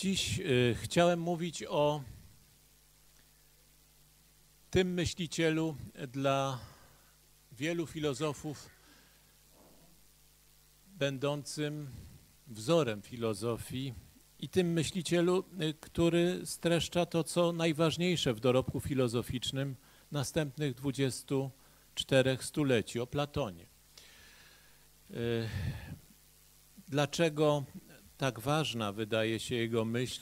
Dziś y, chciałem mówić o tym myślicielu dla wielu filozofów będącym wzorem filozofii i tym myślicielu, y, który streszcza to, co najważniejsze w dorobku filozoficznym następnych 24 stuleci, o Platonie. Y, dlaczego tak ważna wydaje się jego myśl?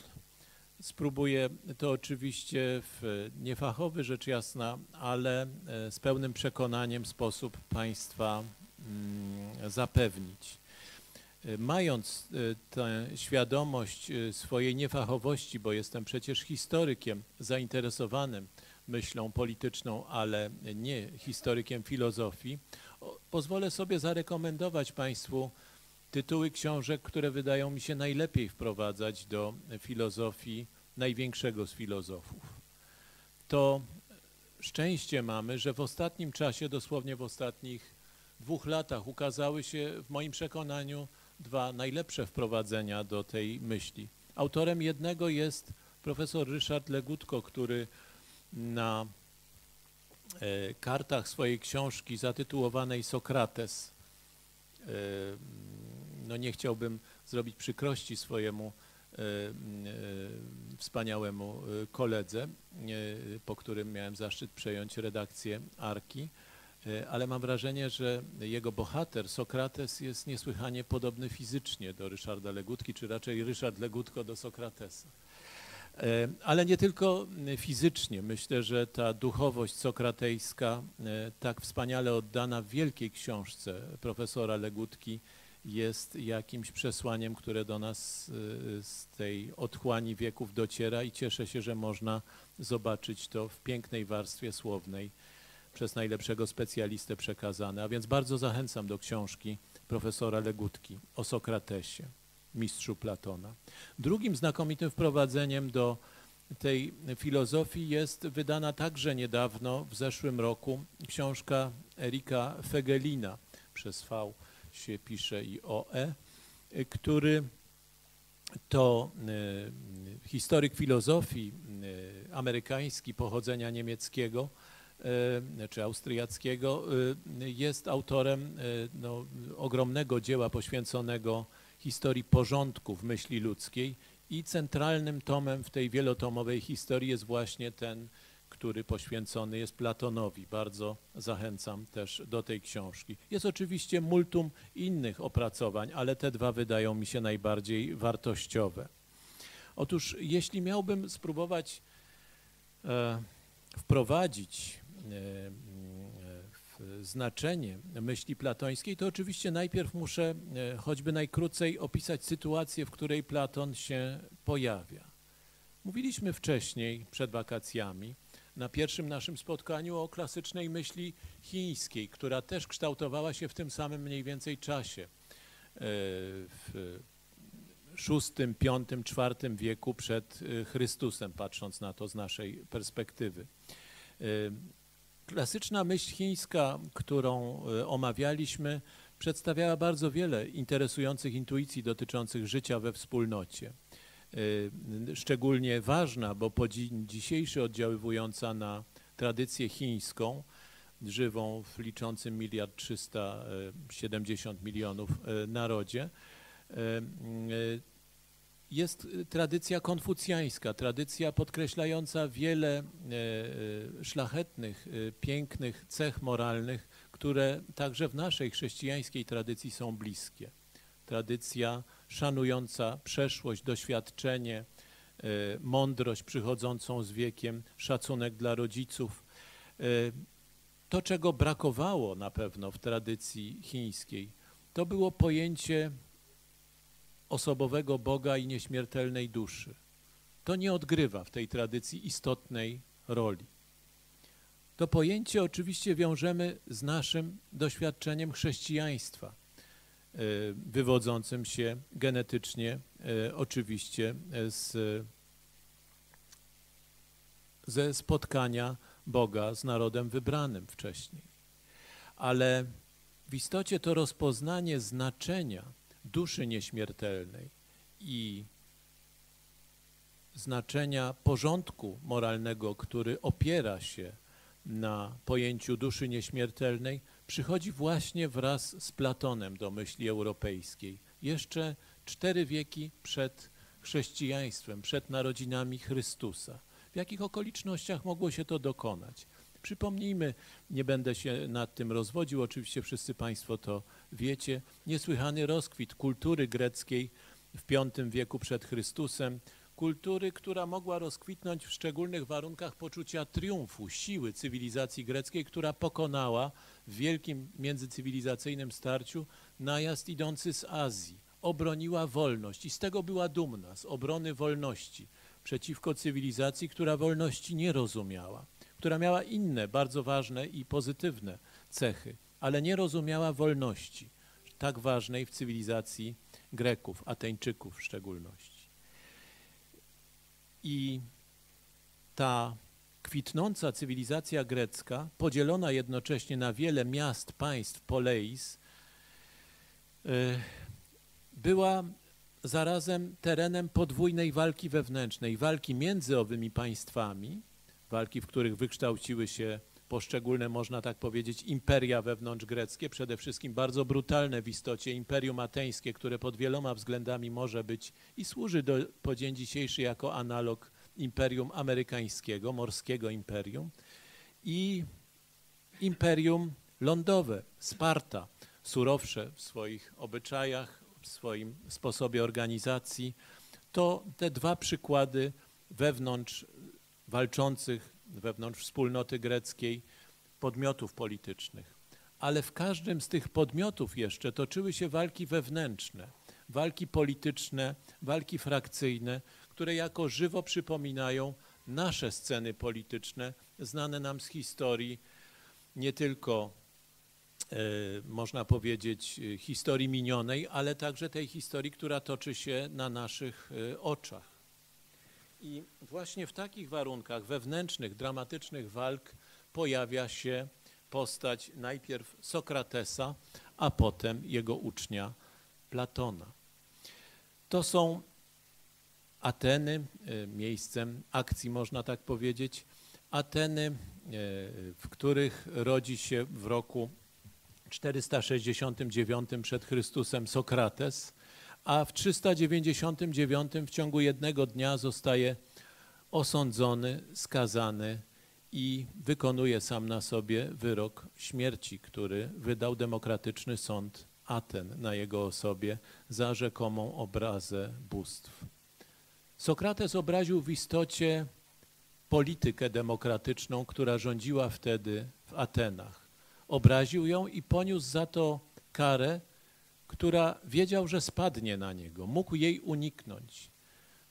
Spróbuję to oczywiście w niefachowy rzecz jasna, ale e, z pełnym przekonaniem sposób Państwa mm, zapewnić. E, mając e, tę świadomość swojej niefachowości, bo jestem przecież historykiem zainteresowanym myślą polityczną, ale nie historykiem filozofii, pozwolę sobie zarekomendować Państwu tytuły książek, które wydają mi się najlepiej wprowadzać do filozofii największego z filozofów. To szczęście mamy, że w ostatnim czasie, dosłownie w ostatnich dwóch latach ukazały się w moim przekonaniu dwa najlepsze wprowadzenia do tej myśli. Autorem jednego jest profesor Ryszard Legutko, który na e, kartach swojej książki zatytułowanej Sokrates e, no nie chciałbym zrobić przykrości swojemu e, e, wspaniałemu e, koledze, po którym miałem zaszczyt przejąć redakcję Arki, ale mam wrażenie, że jego bohater, Sokrates, jest niesłychanie podobny fizycznie do Ryszarda Legutki, czy raczej Ryszard Legutko do Sokratesa. Ale nie tylko fizycznie. Myślę, że ta duchowość sokratejska, tak wspaniale oddana w wielkiej książce profesora Legutki, jest jakimś przesłaniem, które do nas y, z tej otchłani wieków dociera i cieszę się, że można zobaczyć to w pięknej warstwie słownej przez najlepszego specjalistę przekazane. A więc bardzo zachęcam do książki profesora Legutki o Sokratesie, mistrzu Platona. Drugim znakomitym wprowadzeniem do tej filozofii jest wydana także niedawno, w zeszłym roku, książka Erika Fegelina przez V się pisze i OE, który to e, historyk filozofii e, amerykański pochodzenia niemieckiego e, czy austriackiego, jest autorem no, ogromnego dzieła poświęconego historii porządku w myśli ludzkiej i centralnym tomem w tej wielotomowej historii jest właśnie ten który poświęcony jest Platonowi. Bardzo zachęcam też do tej książki. Jest oczywiście multum innych opracowań, ale te dwa wydają mi się najbardziej wartościowe. Otóż jeśli miałbym spróbować e, wprowadzić e, znaczenie myśli platońskiej, to oczywiście najpierw muszę e, choćby najkrócej opisać sytuację, w której Platon się pojawia. Mówiliśmy wcześniej, przed wakacjami, na pierwszym naszym spotkaniu o klasycznej myśli chińskiej, która też kształtowała się w tym samym mniej więcej czasie, e, w VI, V, IV wieku przed e, Chrystusem, patrząc na to z naszej perspektywy. E, klasyczna myśl chińska, którą omawialiśmy, przedstawiała bardzo wiele interesujących intuicji dotyczących życia we wspólnocie. Y, szczególnie ważna, bo po dzisiejszy oddziaływująca na tradycję chińską, żywą w liczącym miliard 370 milionów y, narodzie, y, jest tradycja konfucjańska, tradycja podkreślająca wiele szlachetnych, pięknych cech moralnych, które także w naszej chrześcijańskiej tradycji są bliskie. Tradycja szanująca przeszłość, doświadczenie, e, mądrość przychodzącą z wiekiem, szacunek dla rodziców. E, to, czego brakowało na pewno w tradycji chińskiej, to było pojęcie osobowego Boga i nieśmiertelnej duszy. To nie odgrywa w tej tradycji istotnej roli. To pojęcie oczywiście wiążemy z naszym doświadczeniem chrześcijaństwa wywodzącym się genetycznie e, oczywiście z, ze spotkania Boga z narodem wybranym wcześniej. Ale w istocie to rozpoznanie znaczenia duszy nieśmiertelnej i znaczenia porządku moralnego, który opiera się na pojęciu duszy nieśmiertelnej, przychodzi właśnie wraz z Platonem do myśli europejskiej. Jeszcze cztery wieki przed chrześcijaństwem, przed narodzinami Chrystusa. W jakich okolicznościach mogło się to dokonać? Przypomnijmy, nie będę się nad tym rozwodził, oczywiście wszyscy Państwo to wiecie, niesłychany rozkwit kultury greckiej w V wieku przed Chrystusem, kultury, która mogła rozkwitnąć w szczególnych warunkach poczucia triumfu, siły cywilizacji greckiej, która pokonała w wielkim międzycywilizacyjnym starciu najazd idący z Azji, obroniła wolność i z tego była dumna, z obrony wolności przeciwko cywilizacji, która wolności nie rozumiała, która miała inne, bardzo ważne i pozytywne cechy, ale nie rozumiała wolności, tak ważnej w cywilizacji Greków, Ateńczyków w szczególności. I ta kwitnąca cywilizacja grecka, podzielona jednocześnie na wiele miast, państw, poleis, y, była zarazem terenem podwójnej walki wewnętrznej, walki między owymi państwami, walki, w których wykształciły się poszczególne, można tak powiedzieć, imperia wewnątrzgreckie, przede wszystkim bardzo brutalne w istocie imperium ateńskie, które pod wieloma względami może być i służy do, po dzień dzisiejszy jako analog imperium amerykańskiego, morskiego imperium i imperium lądowe, Sparta, surowsze w swoich obyczajach, w swoim sposobie organizacji. To te dwa przykłady wewnątrz walczących wewnątrz wspólnoty greckiej podmiotów politycznych. Ale w każdym z tych podmiotów jeszcze toczyły się walki wewnętrzne, walki polityczne, walki frakcyjne, które jako żywo przypominają nasze sceny polityczne, znane nam z historii nie tylko e, można powiedzieć, historii minionej, ale także tej historii, która toczy się na naszych e, oczach. I właśnie w takich warunkach wewnętrznych, dramatycznych walk pojawia się postać najpierw Sokratesa, a potem jego ucznia Platona. To są Ateny, e, miejscem akcji można tak powiedzieć, Ateny, e, w których rodzi się w roku 469 przed Chrystusem Sokrates, a w 399 w ciągu jednego dnia zostaje osądzony, skazany i wykonuje sam na sobie wyrok śmierci, który wydał demokratyczny sąd Aten na jego osobie za rzekomą obrazę bóstw. Sokrates obraził w istocie politykę demokratyczną, która rządziła wtedy w Atenach. Obraził ją i poniósł za to karę, która wiedział, że spadnie na niego, mógł jej uniknąć,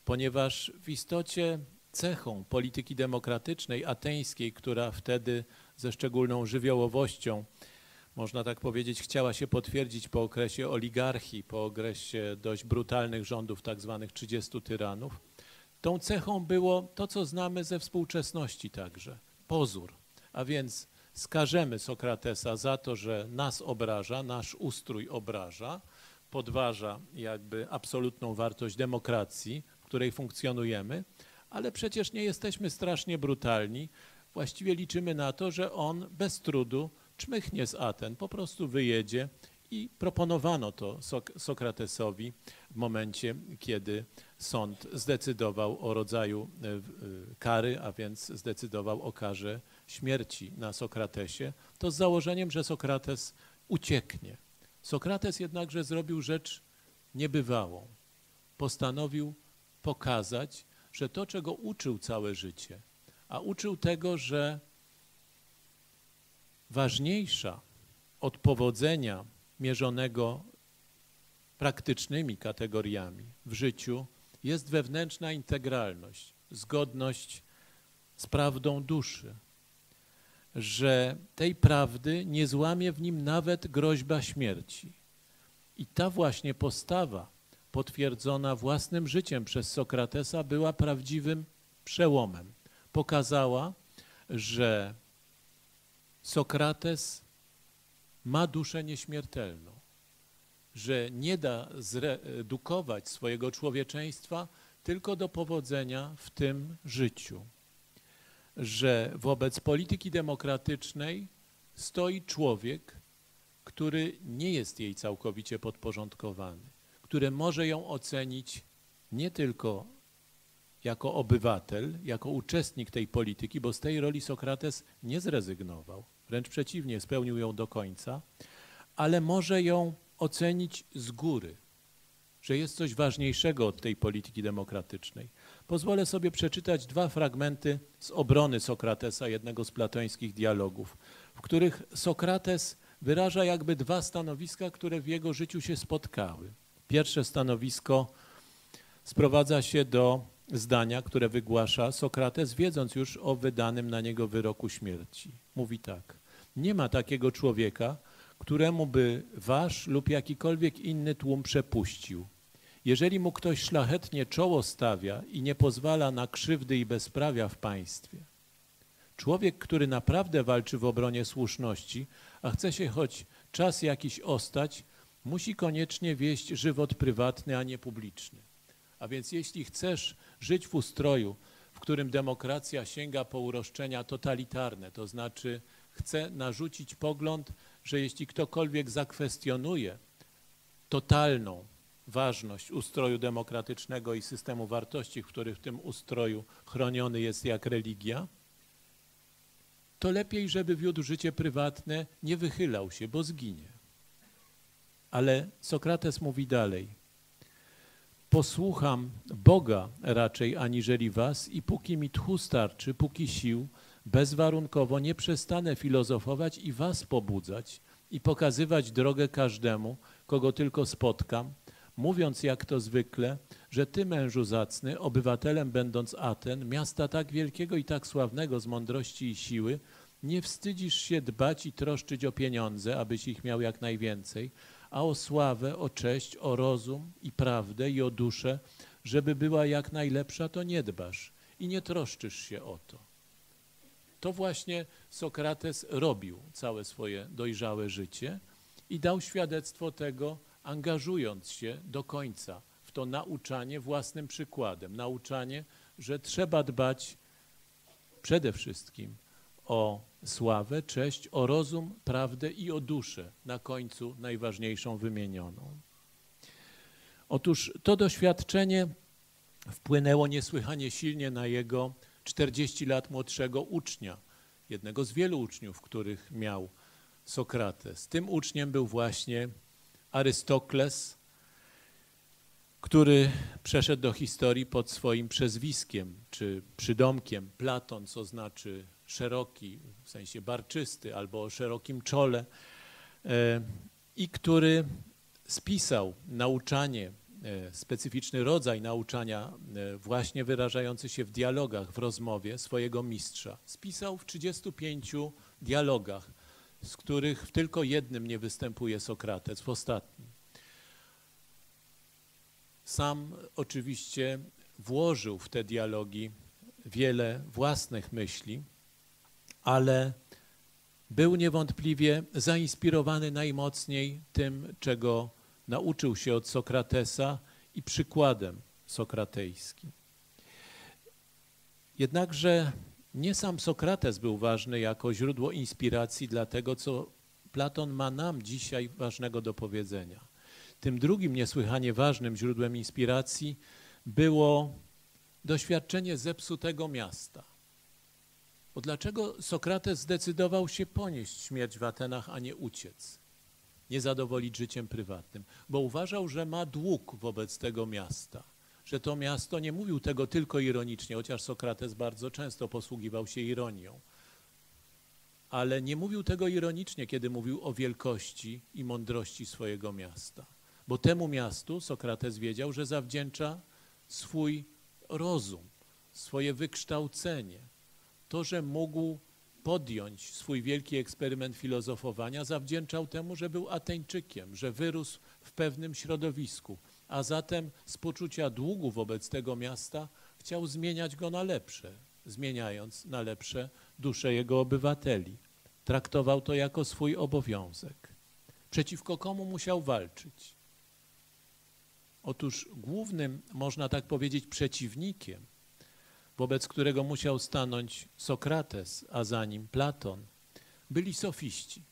ponieważ w istocie cechą polityki demokratycznej ateńskiej, która wtedy ze szczególną żywiołowością, można tak powiedzieć, chciała się potwierdzić po okresie oligarchii, po okresie dość brutalnych rządów tak zwanych 30 tyranów, tą cechą było to, co znamy ze współczesności także, pozór, a więc skażemy Sokratesa za to, że nas obraża, nasz ustrój obraża, podważa jakby absolutną wartość demokracji, w której funkcjonujemy, ale przecież nie jesteśmy strasznie brutalni. Właściwie liczymy na to, że on bez trudu czmychnie z Aten, po prostu wyjedzie i proponowano to Sok Sokratesowi w momencie, kiedy sąd zdecydował o rodzaju e, e, kary, a więc zdecydował o karze śmierci na Sokratesie, to z założeniem, że Sokrates ucieknie. Sokrates jednakże zrobił rzecz niebywałą. Postanowił pokazać, że to, czego uczył całe życie, a uczył tego, że ważniejsza od powodzenia mierzonego praktycznymi kategoriami w życiu jest wewnętrzna integralność, zgodność z prawdą duszy, że tej prawdy nie złamie w nim nawet groźba śmierci. I ta właśnie postawa, potwierdzona własnym życiem przez Sokratesa, była prawdziwym przełomem. Pokazała, że Sokrates ma duszę nieśmiertelną, że nie da zredukować swojego człowieczeństwa tylko do powodzenia w tym życiu, że wobec polityki demokratycznej stoi człowiek, który nie jest jej całkowicie podporządkowany, który może ją ocenić nie tylko jako obywatel, jako uczestnik tej polityki, bo z tej roli Sokrates nie zrezygnował, wręcz przeciwnie, spełnił ją do końca, ale może ją ocenić z góry, że jest coś ważniejszego od tej polityki demokratycznej. Pozwolę sobie przeczytać dwa fragmenty z obrony Sokratesa, jednego z platońskich dialogów, w których Sokrates wyraża jakby dwa stanowiska, które w jego życiu się spotkały. Pierwsze stanowisko sprowadza się do zdania, które wygłasza Sokrates, wiedząc już o wydanym na niego wyroku śmierci. Mówi tak: Nie ma takiego człowieka, któremu by wasz lub jakikolwiek inny tłum przepuścił. Jeżeli mu ktoś szlachetnie czoło stawia i nie pozwala na krzywdy i bezprawia w państwie, człowiek, który naprawdę walczy w obronie słuszności, a chce się choć czas jakiś ostać, musi koniecznie wieść żywot prywatny, a nie publiczny. A więc jeśli chcesz żyć w ustroju, w którym demokracja sięga po uroszczenia totalitarne, to znaczy chce narzucić pogląd, że jeśli ktokolwiek zakwestionuje totalną ważność ustroju demokratycznego i systemu wartości, w których w tym ustroju chroniony jest jak religia, to lepiej, żeby wiódł życie prywatne, nie wychylał się, bo zginie. Ale Sokrates mówi dalej. Posłucham Boga raczej aniżeli was i póki mi tchu starczy, póki sił, bezwarunkowo nie przestanę filozofować i was pobudzać i pokazywać drogę każdemu, kogo tylko spotkam, mówiąc jak to zwykle, że ty, mężu zacny, obywatelem będąc Aten, miasta tak wielkiego i tak sławnego z mądrości i siły, nie wstydzisz się dbać i troszczyć o pieniądze, abyś ich miał jak najwięcej, a o sławę, o cześć, o rozum i prawdę i o duszę, żeby była jak najlepsza, to nie dbasz i nie troszczysz się o to. To właśnie Sokrates robił całe swoje dojrzałe życie i dał świadectwo tego, angażując się do końca w to nauczanie własnym przykładem. Nauczanie, że trzeba dbać przede wszystkim o sławę, cześć, o rozum, prawdę i o duszę, na końcu najważniejszą wymienioną. Otóż to doświadczenie wpłynęło niesłychanie silnie na jego 40 lat młodszego ucznia, jednego z wielu uczniów, których miał Sokrates. Tym uczniem był właśnie Arystokles, który przeszedł do historii pod swoim przezwiskiem czy przydomkiem Platon, co znaczy szeroki, w sensie barczysty albo o szerokim czole e, i który spisał nauczanie, e, specyficzny rodzaj nauczania e, właśnie wyrażający się w dialogach, w rozmowie swojego mistrza. Spisał w 35 dialogach, z których w tylko jednym nie występuje Sokrates, w ostatnim. Sam oczywiście włożył w te dialogi wiele własnych myśli, ale był niewątpliwie zainspirowany najmocniej tym, czego nauczył się od Sokratesa i przykładem sokratejskim. Jednakże nie sam Sokrates był ważny jako źródło inspiracji dla tego, co Platon ma nam dzisiaj ważnego do powiedzenia. Tym drugim niesłychanie ważnym źródłem inspiracji było doświadczenie zepsutego miasta – bo dlaczego Sokrates zdecydował się ponieść śmierć w Atenach, a nie uciec? Nie zadowolić życiem prywatnym, bo uważał, że ma dług wobec tego miasta. Że to miasto nie mówił tego tylko ironicznie, chociaż Sokrates bardzo często posługiwał się ironią. Ale nie mówił tego ironicznie, kiedy mówił o wielkości i mądrości swojego miasta. Bo temu miastu Sokrates wiedział, że zawdzięcza swój rozum, swoje wykształcenie, to, że mógł podjąć swój wielki eksperyment filozofowania, zawdzięczał temu, że był Ateńczykiem, że wyrósł w pewnym środowisku, a zatem z poczucia długu wobec tego miasta chciał zmieniać go na lepsze, zmieniając na lepsze dusze jego obywateli. Traktował to jako swój obowiązek. Przeciwko komu musiał walczyć? Otóż głównym, można tak powiedzieć, przeciwnikiem, wobec którego musiał stanąć Sokrates, a za nim Platon, byli sofiści.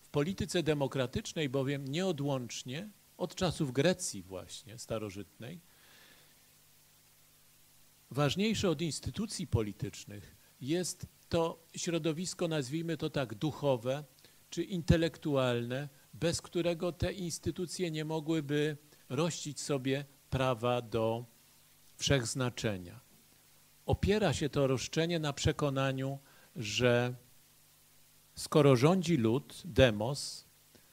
W polityce demokratycznej bowiem nieodłącznie od czasów Grecji właśnie starożytnej ważniejsze od instytucji politycznych jest to środowisko, nazwijmy to tak, duchowe czy intelektualne, bez którego te instytucje nie mogłyby rościć sobie prawa do wszechznaczenia. Opiera się to roszczenie na przekonaniu, że skoro rządzi lud, demos,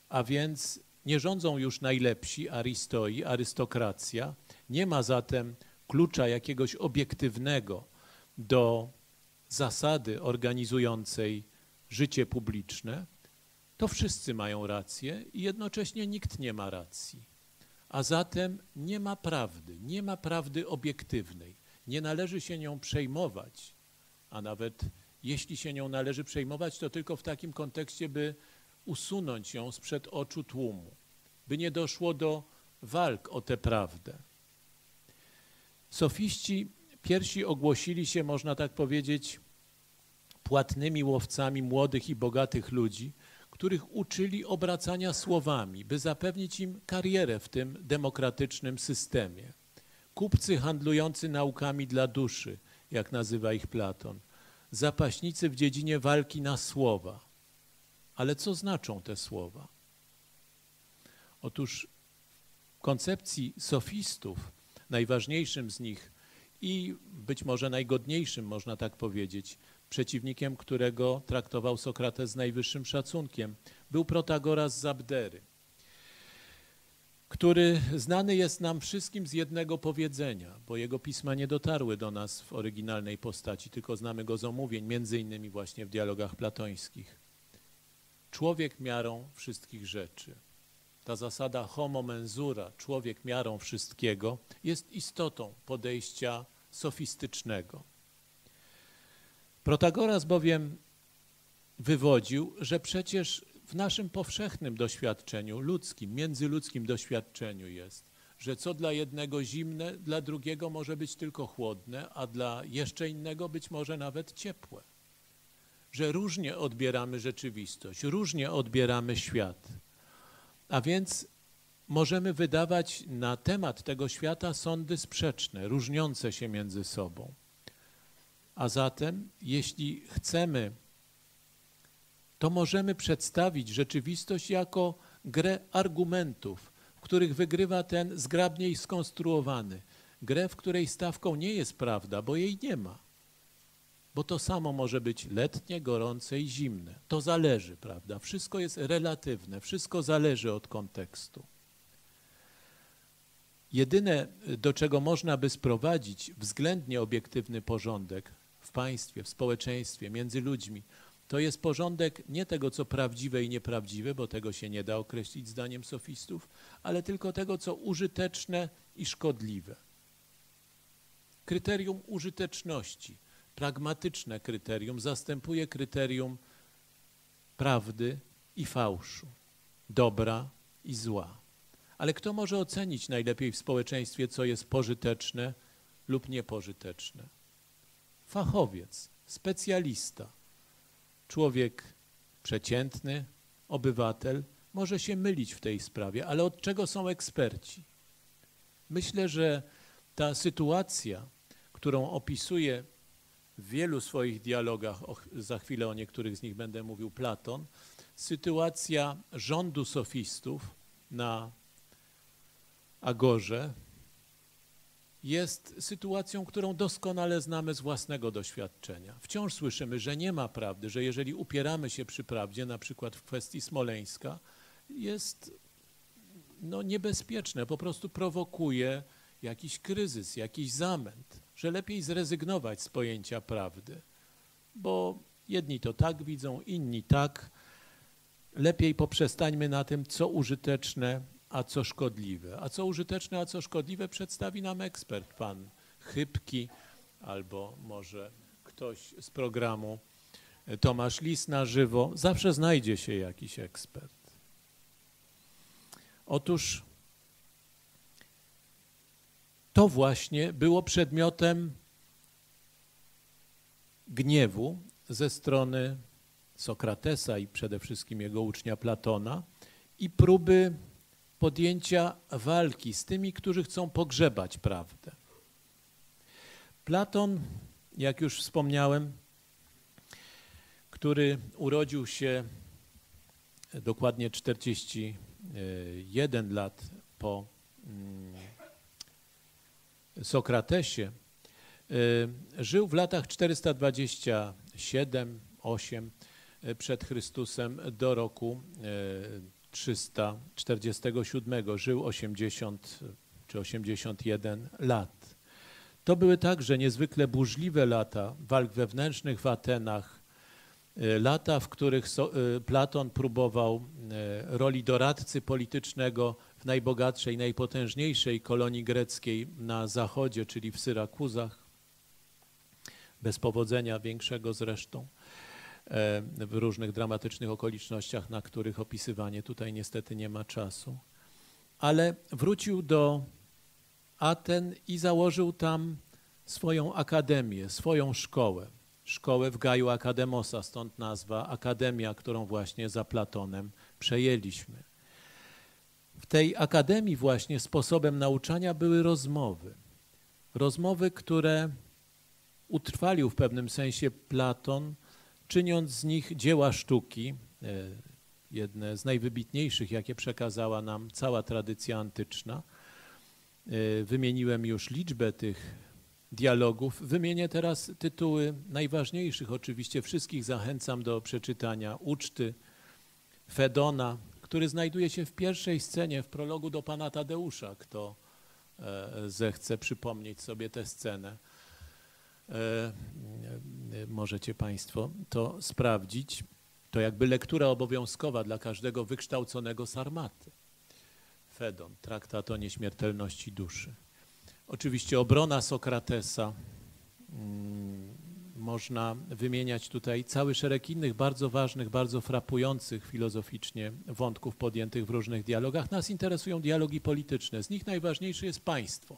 a więc nie rządzą już najlepsi, aristoi, arystokracja, nie ma zatem klucza jakiegoś obiektywnego do zasady organizującej życie publiczne, to wszyscy mają rację i jednocześnie nikt nie ma racji. A zatem nie ma prawdy, nie ma prawdy obiektywnej. Nie należy się nią przejmować, a nawet jeśli się nią należy przejmować, to tylko w takim kontekście, by usunąć ją sprzed oczu tłumu, by nie doszło do walk o tę prawdę. Sofiści pierwsi ogłosili się, można tak powiedzieć, płatnymi łowcami młodych i bogatych ludzi, których uczyli obracania słowami, by zapewnić im karierę w tym demokratycznym systemie. Kupcy handlujący naukami dla duszy, jak nazywa ich Platon, zapaśnicy w dziedzinie walki na słowa. Ale co znaczą te słowa? Otóż w koncepcji sofistów najważniejszym z nich i być może najgodniejszym, można tak powiedzieć, przeciwnikiem którego traktował Sokrates z najwyższym szacunkiem, był Protagoras z Abdery, który znany jest nam wszystkim z jednego powiedzenia, bo jego pisma nie dotarły do nas w oryginalnej postaci, tylko znamy go z omówień, między innymi właśnie w dialogach platońskich. Człowiek miarą wszystkich rzeczy. Ta zasada homo mensura, człowiek miarą wszystkiego, jest istotą podejścia sofistycznego. Protagoras bowiem wywodził, że przecież w naszym powszechnym doświadczeniu, ludzkim, międzyludzkim doświadczeniu jest, że co dla jednego zimne, dla drugiego może być tylko chłodne, a dla jeszcze innego być może nawet ciepłe. Że różnie odbieramy rzeczywistość, różnie odbieramy świat. A więc możemy wydawać na temat tego świata sądy sprzeczne, różniące się między sobą. A zatem, jeśli chcemy, to możemy przedstawić rzeczywistość jako grę argumentów, w których wygrywa ten zgrabniej skonstruowany. Grę, w której stawką nie jest prawda, bo jej nie ma. Bo to samo może być letnie, gorące i zimne. To zależy, prawda? Wszystko jest relatywne, wszystko zależy od kontekstu. Jedyne, do czego można by sprowadzić względnie obiektywny porządek, w państwie, w społeczeństwie, między ludźmi, to jest porządek nie tego, co prawdziwe i nieprawdziwe, bo tego się nie da określić zdaniem sofistów, ale tylko tego, co użyteczne i szkodliwe. Kryterium użyteczności, pragmatyczne kryterium, zastępuje kryterium prawdy i fałszu, dobra i zła. Ale kto może ocenić najlepiej w społeczeństwie, co jest pożyteczne lub niepożyteczne? fachowiec, specjalista. Człowiek przeciętny, obywatel może się mylić w tej sprawie, ale od czego są eksperci? Myślę, że ta sytuacja, którą opisuje w wielu swoich dialogach, za chwilę o niektórych z nich będę mówił Platon, sytuacja rządu sofistów na Agorze, jest sytuacją, którą doskonale znamy z własnego doświadczenia. Wciąż słyszymy, że nie ma prawdy, że jeżeli upieramy się przy prawdzie, na przykład w kwestii Smoleńska, jest no, niebezpieczne, po prostu prowokuje jakiś kryzys, jakiś zamęt, że lepiej zrezygnować z pojęcia prawdy, bo jedni to tak widzą, inni tak. Lepiej poprzestańmy na tym, co użyteczne a co szkodliwe. A co użyteczne, a co szkodliwe przedstawi nam ekspert, pan Chybki, albo może ktoś z programu Tomasz Lis na żywo. Zawsze znajdzie się jakiś ekspert. Otóż to właśnie było przedmiotem gniewu ze strony Sokratesa i przede wszystkim jego ucznia Platona i próby podjęcia walki z tymi, którzy chcą pogrzebać prawdę. Platon, jak już wspomniałem, który urodził się dokładnie 41 lat po mm, Sokratesie, y, żył w latach 427-8 y, przed Chrystusem do roku 347. Y, żył 80 czy 81 lat. To były także niezwykle burzliwe lata walk wewnętrznych w Atenach, lata, w których Platon próbował roli doradcy politycznego najbogatszej, najpotężniejszej kolonii greckiej na zachodzie, czyli w Syrakuzach, bez powodzenia większego zresztą, e, w różnych dramatycznych okolicznościach, na których opisywanie tutaj niestety nie ma czasu. Ale wrócił do Aten i założył tam swoją akademię, swoją szkołę. Szkołę w Gaju Akademosa, stąd nazwa Akademia, którą właśnie za Platonem przejęliśmy. W tej akademii właśnie sposobem nauczania były rozmowy. Rozmowy, które utrwalił w pewnym sensie Platon, czyniąc z nich dzieła sztuki, e, jedne z najwybitniejszych, jakie przekazała nam cała tradycja antyczna. E, wymieniłem już liczbę tych dialogów. Wymienię teraz tytuły najważniejszych. Oczywiście wszystkich zachęcam do przeczytania uczty Fedona, który znajduje się w pierwszej scenie, w prologu do pana Tadeusza. Kto e, zechce przypomnieć sobie tę scenę, e, możecie Państwo to sprawdzić. To jakby lektura obowiązkowa dla każdego wykształconego sarmaty. Fedon, traktat o nieśmiertelności duszy. Oczywiście obrona Sokratesa, mm, można wymieniać tutaj cały szereg innych bardzo ważnych, bardzo frapujących filozoficznie wątków podjętych w różnych dialogach. Nas interesują dialogi polityczne. Z nich najważniejszy jest państwo,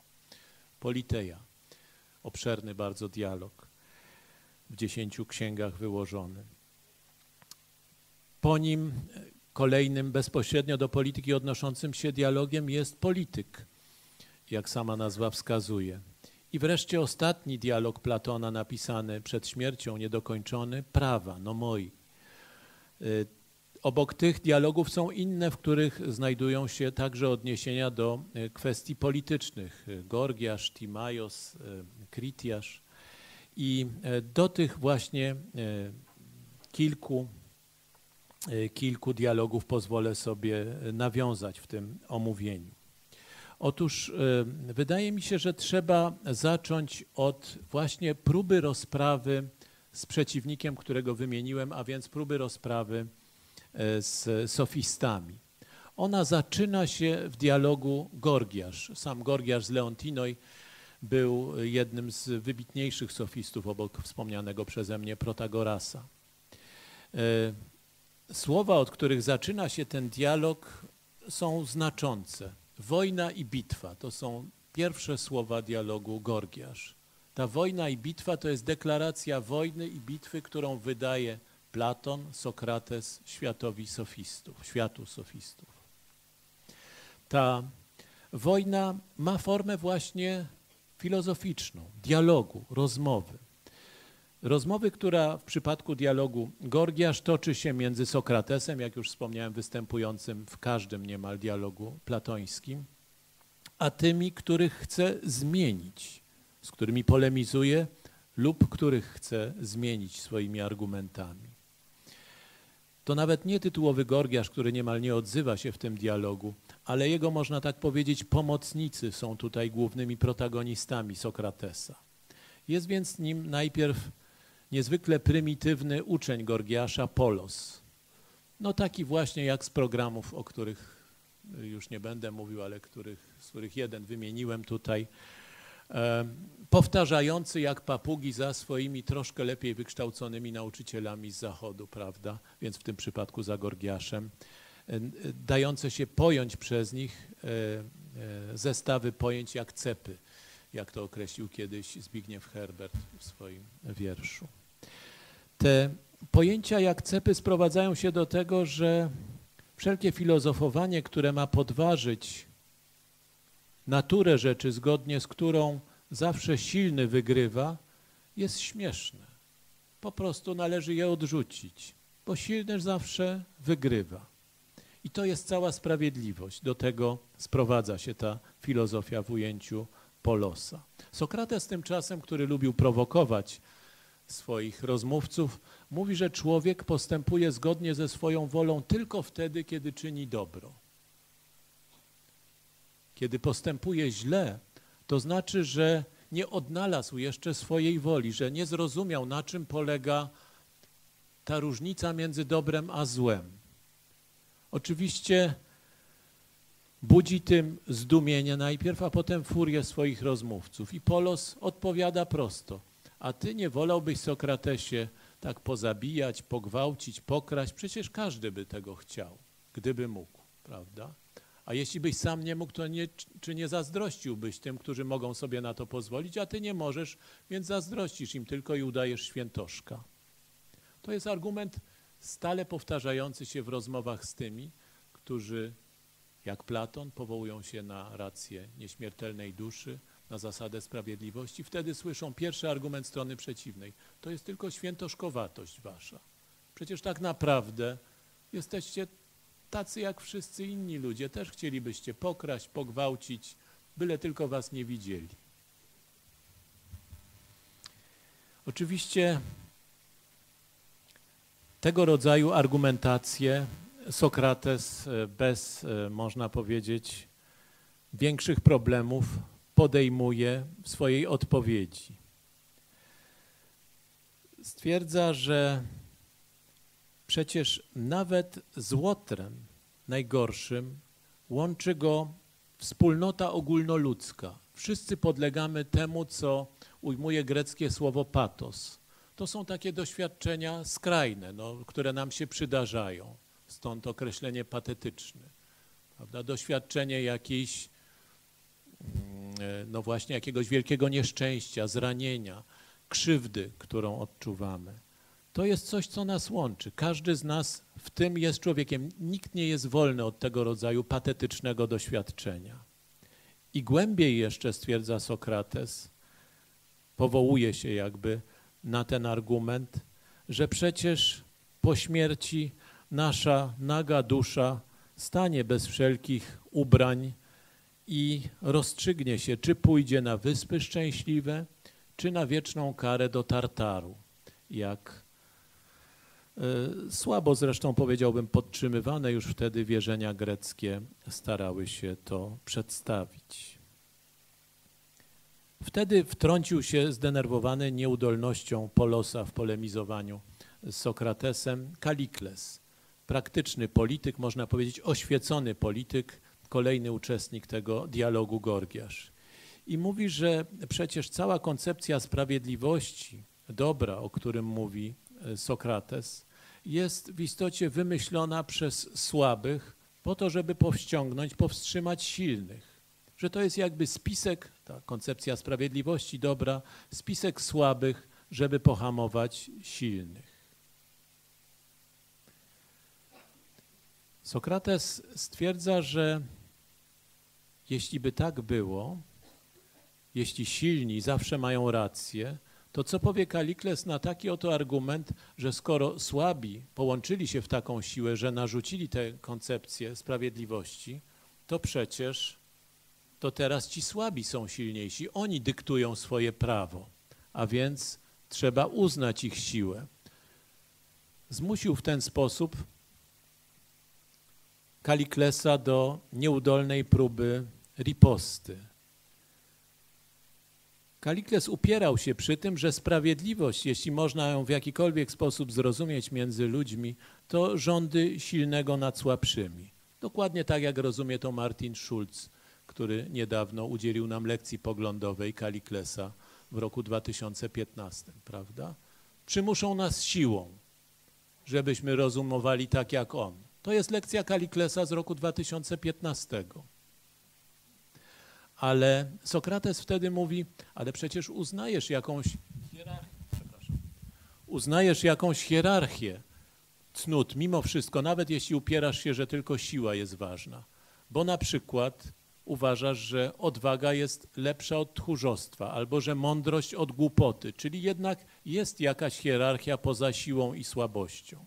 politeja. Obszerny bardzo dialog, w dziesięciu księgach wyłożony. Po nim kolejnym bezpośrednio do polityki odnoszącym się dialogiem jest polityk, jak sama nazwa wskazuje. I wreszcie ostatni dialog Platona napisany przed śmiercią, niedokończony, prawa, no moi. Y, obok tych dialogów są inne, w których znajdują się także odniesienia do y, kwestii politycznych. Gorgiasz, Timaios, Kritiasz. I do tych właśnie kilku, kilku dialogów pozwolę sobie nawiązać w tym omówieniu. Otóż e, wydaje mi się, że trzeba zacząć od właśnie próby rozprawy z przeciwnikiem, którego wymieniłem, a więc próby rozprawy e, z sofistami. Ona zaczyna się w dialogu Gorgiasz. Sam Gorgiasz z Leontinoi był jednym z wybitniejszych sofistów obok wspomnianego przeze mnie Protagorasa. E, słowa, od których zaczyna się ten dialog, są znaczące. Wojna i bitwa to są pierwsze słowa dialogu Gorgiasz. Ta wojna i bitwa to jest deklaracja wojny i bitwy, którą wydaje Platon, Sokrates światowi sofistów, światu sofistów. Ta wojna ma formę właśnie filozoficzną, dialogu, rozmowy. Rozmowy, która w przypadku dialogu Gorgiasz toczy się między Sokratesem, jak już wspomniałem, występującym w każdym niemal dialogu platońskim, a tymi, których chce zmienić, z którymi polemizuje lub których chce zmienić swoimi argumentami. To nawet nie tytułowy Gorgiasz, który niemal nie odzywa się w tym dialogu, ale jego, można tak powiedzieć, pomocnicy są tutaj głównymi protagonistami Sokratesa. Jest więc nim najpierw niezwykle prymitywny uczeń Gorgiasza, Polos. No taki właśnie jak z programów, o których już nie będę mówił, ale których, z których jeden wymieniłem tutaj, e, powtarzający jak papugi za swoimi troszkę lepiej wykształconymi nauczycielami z zachodu, prawda? Więc w tym przypadku za Gorgiaszem, e, dające się pojąć przez nich e, zestawy pojęć jak cepy jak to określił kiedyś Zbigniew Herbert w swoim wierszu. Te pojęcia jak cepy sprowadzają się do tego, że wszelkie filozofowanie, które ma podważyć naturę rzeczy, zgodnie z którą zawsze silny wygrywa, jest śmieszne. Po prostu należy je odrzucić, bo silny zawsze wygrywa. I to jest cała sprawiedliwość. Do tego sprowadza się ta filozofia w ujęciu Polosa. Sokrates tymczasem, który lubił prowokować swoich rozmówców, mówi, że człowiek postępuje zgodnie ze swoją wolą tylko wtedy, kiedy czyni dobro. Kiedy postępuje źle, to znaczy, że nie odnalazł jeszcze swojej woli, że nie zrozumiał, na czym polega ta różnica między dobrem a złem. Oczywiście budzi tym zdumienie najpierw, a potem furię swoich rozmówców. I Polos odpowiada prosto. A ty nie wolałbyś, Sokratesie, tak pozabijać, pogwałcić, pokraść? Przecież każdy by tego chciał, gdyby mógł, prawda? A jeśli byś sam nie mógł, to nie, czy nie zazdrościłbyś tym, którzy mogą sobie na to pozwolić, a ty nie możesz, więc zazdrościsz im tylko i udajesz świętoszka. To jest argument stale powtarzający się w rozmowach z tymi, którzy, jak Platon, powołują się na rację nieśmiertelnej duszy, na zasadę sprawiedliwości. Wtedy słyszą pierwszy argument strony przeciwnej. To jest tylko świętoszkowatość wasza. Przecież tak naprawdę jesteście tacy jak wszyscy inni ludzie. Też chcielibyście pokraść, pogwałcić, byle tylko was nie widzieli. Oczywiście tego rodzaju argumentacje Sokrates e, bez, e, można powiedzieć, większych problemów podejmuje w swojej odpowiedzi. Stwierdza, że przecież nawet z Łotrem najgorszym łączy go wspólnota ogólnoludzka. Wszyscy podlegamy temu, co ujmuje greckie słowo patos. To są takie doświadczenia skrajne, no, które nam się przydarzają. Stąd określenie patetyczny. Prawda? Doświadczenie jakiejś, mm, e, no właśnie jakiegoś wielkiego nieszczęścia, zranienia, krzywdy, którą odczuwamy. To jest coś, co nas łączy. Każdy z nas w tym jest człowiekiem. Nikt nie jest wolny od tego rodzaju patetycznego doświadczenia. I głębiej jeszcze stwierdza Sokrates, powołuje się jakby na ten argument, że przecież po śmierci nasza naga dusza stanie bez wszelkich ubrań i rozstrzygnie się, czy pójdzie na Wyspy Szczęśliwe, czy na wieczną karę do Tartaru, jak e, słabo zresztą powiedziałbym podtrzymywane już wtedy wierzenia greckie starały się to przedstawić. Wtedy wtrącił się zdenerwowany nieudolnością Polosa w polemizowaniu z Sokratesem Kalikles, praktyczny polityk, można powiedzieć oświecony polityk, kolejny uczestnik tego dialogu Gorgiasz. I mówi, że przecież cała koncepcja sprawiedliwości, dobra, o którym mówi e, Sokrates, jest w istocie wymyślona przez słabych po to, żeby powściągnąć, powstrzymać silnych. Że to jest jakby spisek, ta koncepcja sprawiedliwości dobra, spisek słabych, żeby pohamować silnych. Sokrates stwierdza, że jeśli by tak było, jeśli silni zawsze mają rację, to co powie Kalikles na taki oto argument, że skoro słabi połączyli się w taką siłę, że narzucili tę koncepcję sprawiedliwości, to przecież to teraz ci słabi są silniejsi. Oni dyktują swoje prawo, a więc trzeba uznać ich siłę. Zmusił w ten sposób Kaliklesa do nieudolnej próby riposty. Kalikles upierał się przy tym, że sprawiedliwość, jeśli można ją w jakikolwiek sposób zrozumieć między ludźmi, to rządy silnego nad słabszymi. Dokładnie tak, jak rozumie to Martin Schulz, który niedawno udzielił nam lekcji poglądowej Kaliklesa w roku 2015, prawda? Przymuszą nas siłą, żebyśmy rozumowali tak jak on. To jest lekcja Kaliklesa z roku 2015. Ale Sokrates wtedy mówi, ale przecież uznajesz jakąś hierarchię, uznajesz jakąś hierarchię cnót mimo wszystko, nawet jeśli upierasz się, że tylko siła jest ważna. Bo na przykład uważasz, że odwaga jest lepsza od tchórzostwa, albo że mądrość od głupoty, czyli jednak jest jakaś hierarchia poza siłą i słabością.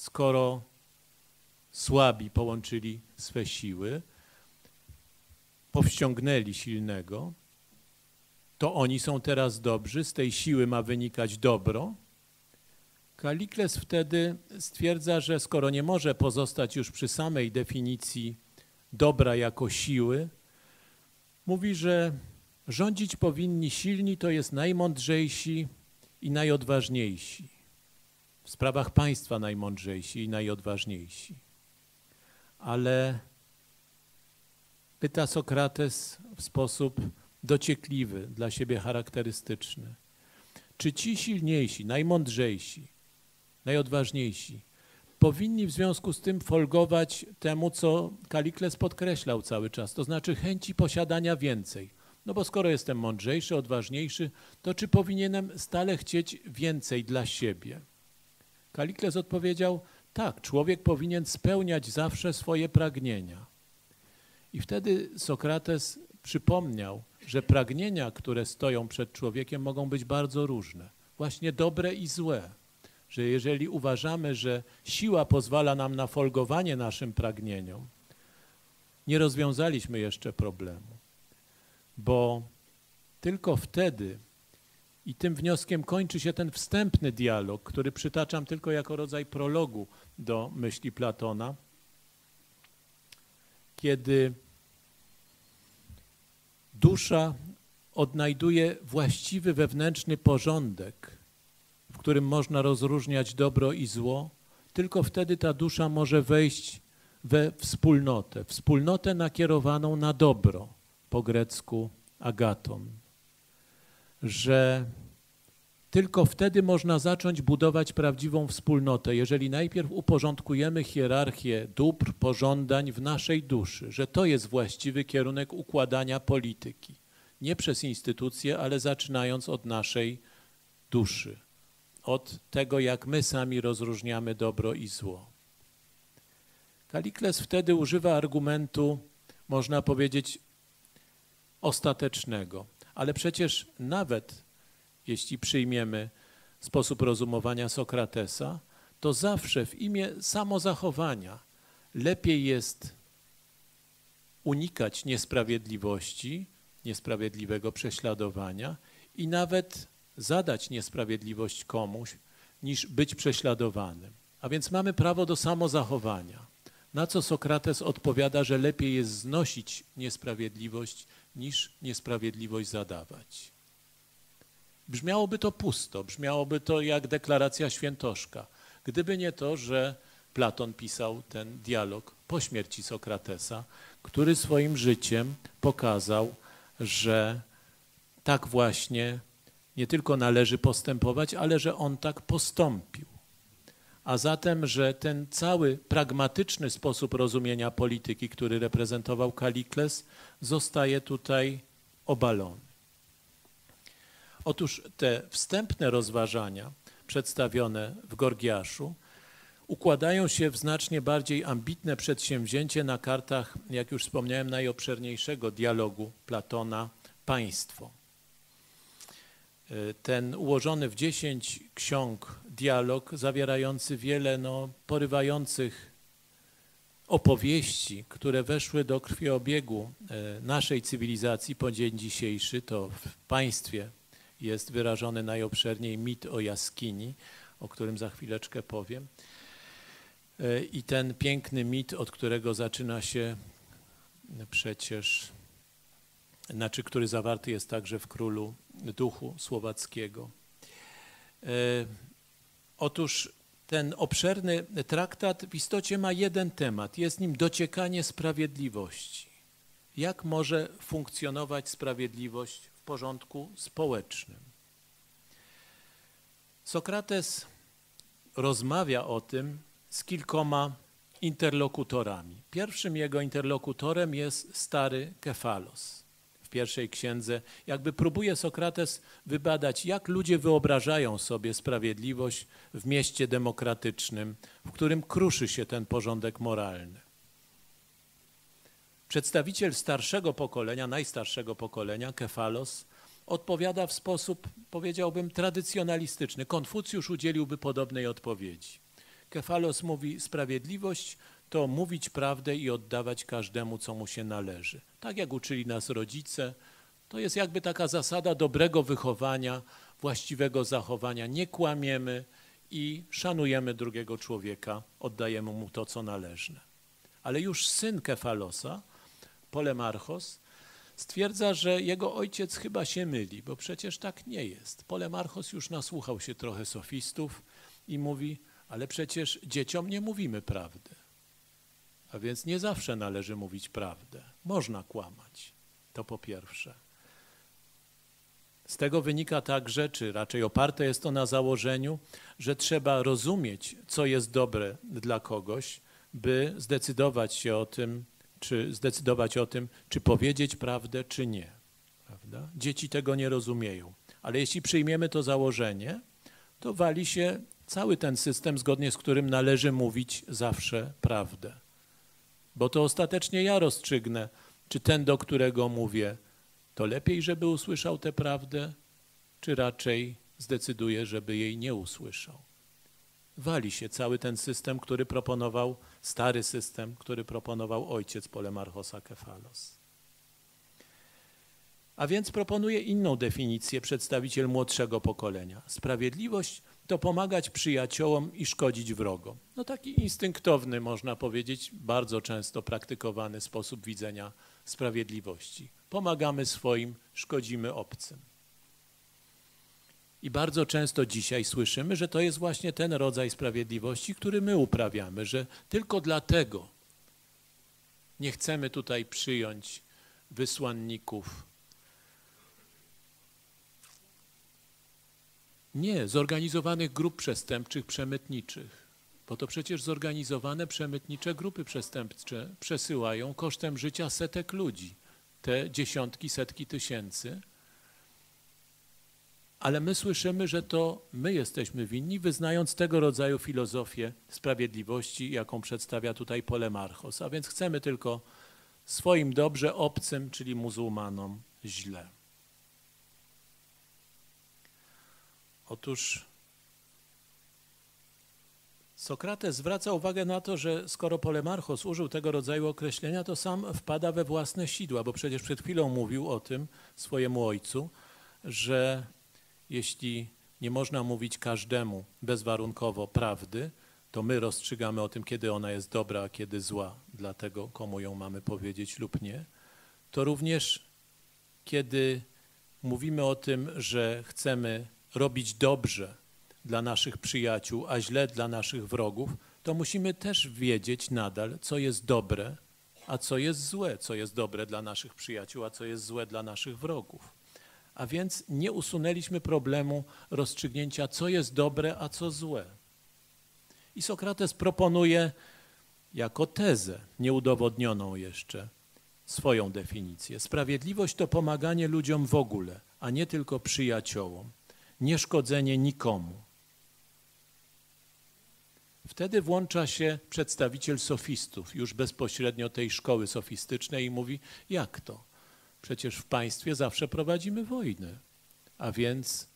Skoro słabi połączyli swe siły, powściągnęli silnego, to oni są teraz dobrzy, z tej siły ma wynikać dobro. Kalikles wtedy stwierdza, że skoro nie może pozostać już przy samej definicji dobra jako siły, mówi, że rządzić powinni silni, to jest najmądrzejsi i najodważniejsi. W sprawach państwa najmądrzejsi i najodważniejsi. Ale pyta Sokrates w sposób dociekliwy, dla siebie charakterystyczny. Czy ci silniejsi, najmądrzejsi, najodważniejsi powinni w związku z tym folgować temu, co Kalikles podkreślał cały czas, to znaczy chęci posiadania więcej. No bo skoro jestem mądrzejszy, odważniejszy, to czy powinienem stale chcieć więcej dla siebie? Kalikles odpowiedział, tak, człowiek powinien spełniać zawsze swoje pragnienia. I wtedy Sokrates przypomniał, że pragnienia, które stoją przed człowiekiem, mogą być bardzo różne, właśnie dobre i złe że jeżeli uważamy, że siła pozwala nam na folgowanie naszym pragnieniom, nie rozwiązaliśmy jeszcze problemu, bo tylko wtedy i tym wnioskiem kończy się ten wstępny dialog, który przytaczam tylko jako rodzaj prologu do myśli Platona, kiedy dusza odnajduje właściwy wewnętrzny porządek w którym można rozróżniać dobro i zło, tylko wtedy ta dusza może wejść we wspólnotę, wspólnotę nakierowaną na dobro, po grecku agaton, że tylko wtedy można zacząć budować prawdziwą wspólnotę, jeżeli najpierw uporządkujemy hierarchię dóbr, pożądań w naszej duszy, że to jest właściwy kierunek układania polityki. Nie przez instytucje, ale zaczynając od naszej duszy od tego, jak my sami rozróżniamy dobro i zło. Kalikles wtedy używa argumentu, można powiedzieć, ostatecznego. Ale przecież nawet jeśli przyjmiemy sposób rozumowania Sokratesa, to zawsze w imię samozachowania lepiej jest unikać niesprawiedliwości, niesprawiedliwego prześladowania i nawet zadać niesprawiedliwość komuś, niż być prześladowanym. A więc mamy prawo do samozachowania. Na co Sokrates odpowiada, że lepiej jest znosić niesprawiedliwość, niż niesprawiedliwość zadawać. Brzmiałoby to pusto, brzmiałoby to jak deklaracja świętoszka, gdyby nie to, że Platon pisał ten dialog po śmierci Sokratesa, który swoim życiem pokazał, że tak właśnie nie tylko należy postępować, ale że on tak postąpił. A zatem, że ten cały pragmatyczny sposób rozumienia polityki, który reprezentował Kalikles, zostaje tutaj obalony. Otóż te wstępne rozważania przedstawione w Gorgiaszu układają się w znacznie bardziej ambitne przedsięwzięcie na kartach, jak już wspomniałem, najobszerniejszego dialogu Platona państwo. Ten ułożony w dziesięć ksiąg dialog, zawierający wiele no, porywających opowieści, które weszły do krwiobiegu e, naszej cywilizacji po dzień dzisiejszy, to w państwie jest wyrażony najobszerniej mit o jaskini, o którym za chwileczkę powiem. E, I ten piękny mit, od którego zaczyna się przecież, znaczy, który zawarty jest także w Królu duchu słowackiego. Otóż ten obszerny traktat w istocie ma jeden temat, jest nim dociekanie sprawiedliwości. Jak może funkcjonować sprawiedliwość w porządku społecznym? Sokrates rozmawia o tym z kilkoma interlokutorami. Pierwszym jego interlokutorem jest stary Kefalos. Pierwszej księdze jakby próbuje Sokrates wybadać, jak ludzie wyobrażają sobie sprawiedliwość w mieście demokratycznym, w którym kruszy się ten porządek moralny. Przedstawiciel starszego pokolenia, najstarszego pokolenia, Kefalos, odpowiada w sposób, powiedziałbym, tradycjonalistyczny. Konfucjusz udzieliłby podobnej odpowiedzi. Kefalos mówi, sprawiedliwość to mówić prawdę i oddawać każdemu, co mu się należy. Tak jak uczyli nas rodzice, to jest jakby taka zasada dobrego wychowania, właściwego zachowania. Nie kłamiemy i szanujemy drugiego człowieka, oddajemy mu to, co należne. Ale już syn Kefalosa, Polemarchos, stwierdza, że jego ojciec chyba się myli, bo przecież tak nie jest. Polemarchos już nasłuchał się trochę sofistów i mówi, ale przecież dzieciom nie mówimy prawdy. A więc nie zawsze należy mówić prawdę. Można kłamać. To po pierwsze. Z tego wynika także, czy raczej oparte jest to na założeniu, że trzeba rozumieć, co jest dobre dla kogoś, by zdecydować się o tym, czy zdecydować o tym, czy powiedzieć prawdę, czy nie. Prawda? Dzieci tego nie rozumieją. Ale jeśli przyjmiemy to założenie, to wali się cały ten system, zgodnie z którym należy mówić zawsze prawdę. Bo to ostatecznie ja rozstrzygnę, czy ten, do którego mówię, to lepiej, żeby usłyszał tę prawdę, czy raczej zdecyduje, żeby jej nie usłyszał. Wali się cały ten system, który proponował, stary system, który proponował ojciec Polemarchosa Kefalos. A więc proponuje inną definicję przedstawiciel młodszego pokolenia. Sprawiedliwość to pomagać przyjaciołom i szkodzić wrogom. No taki instynktowny, można powiedzieć, bardzo często praktykowany sposób widzenia sprawiedliwości. Pomagamy swoim, szkodzimy obcym. I bardzo często dzisiaj słyszymy, że to jest właśnie ten rodzaj sprawiedliwości, który my uprawiamy, że tylko dlatego nie chcemy tutaj przyjąć wysłanników Nie, zorganizowanych grup przestępczych, przemytniczych. Bo to przecież zorganizowane przemytnicze grupy przestępcze przesyłają kosztem życia setek ludzi, te dziesiątki, setki tysięcy. Ale my słyszymy, że to my jesteśmy winni, wyznając tego rodzaju filozofię sprawiedliwości, jaką przedstawia tutaj Polemarchos. A więc chcemy tylko swoim dobrze, obcym, czyli muzułmanom, źle. Otóż Sokrates zwraca uwagę na to, że skoro Polemarchos użył tego rodzaju określenia, to sam wpada we własne sidła, bo przecież przed chwilą mówił o tym swojemu ojcu, że jeśli nie można mówić każdemu bezwarunkowo prawdy, to my rozstrzygamy o tym, kiedy ona jest dobra, a kiedy zła, dla tego, komu ją mamy powiedzieć lub nie, to również kiedy mówimy o tym, że chcemy robić dobrze dla naszych przyjaciół, a źle dla naszych wrogów, to musimy też wiedzieć nadal, co jest dobre, a co jest złe, co jest dobre dla naszych przyjaciół, a co jest złe dla naszych wrogów. A więc nie usunęliśmy problemu rozstrzygnięcia, co jest dobre, a co złe. I Sokrates proponuje jako tezę, nieudowodnioną jeszcze, swoją definicję. Sprawiedliwość to pomaganie ludziom w ogóle, a nie tylko przyjaciołom nieszkodzenie nikomu. Wtedy włącza się przedstawiciel sofistów, już bezpośrednio tej szkoły sofistycznej i mówi, jak to? Przecież w państwie zawsze prowadzimy wojnę, a więc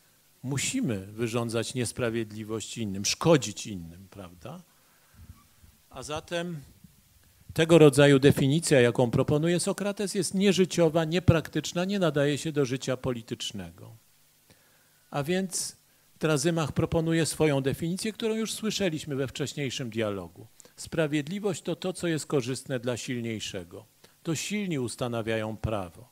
musimy wyrządzać niesprawiedliwość innym, szkodzić innym, prawda? A zatem tego rodzaju definicja, jaką proponuje Sokrates, jest nieżyciowa, niepraktyczna, nie nadaje się do życia politycznego. A więc Trazymach proponuje swoją definicję, którą już słyszeliśmy we wcześniejszym dialogu. Sprawiedliwość to to, co jest korzystne dla silniejszego. To silni ustanawiają prawo.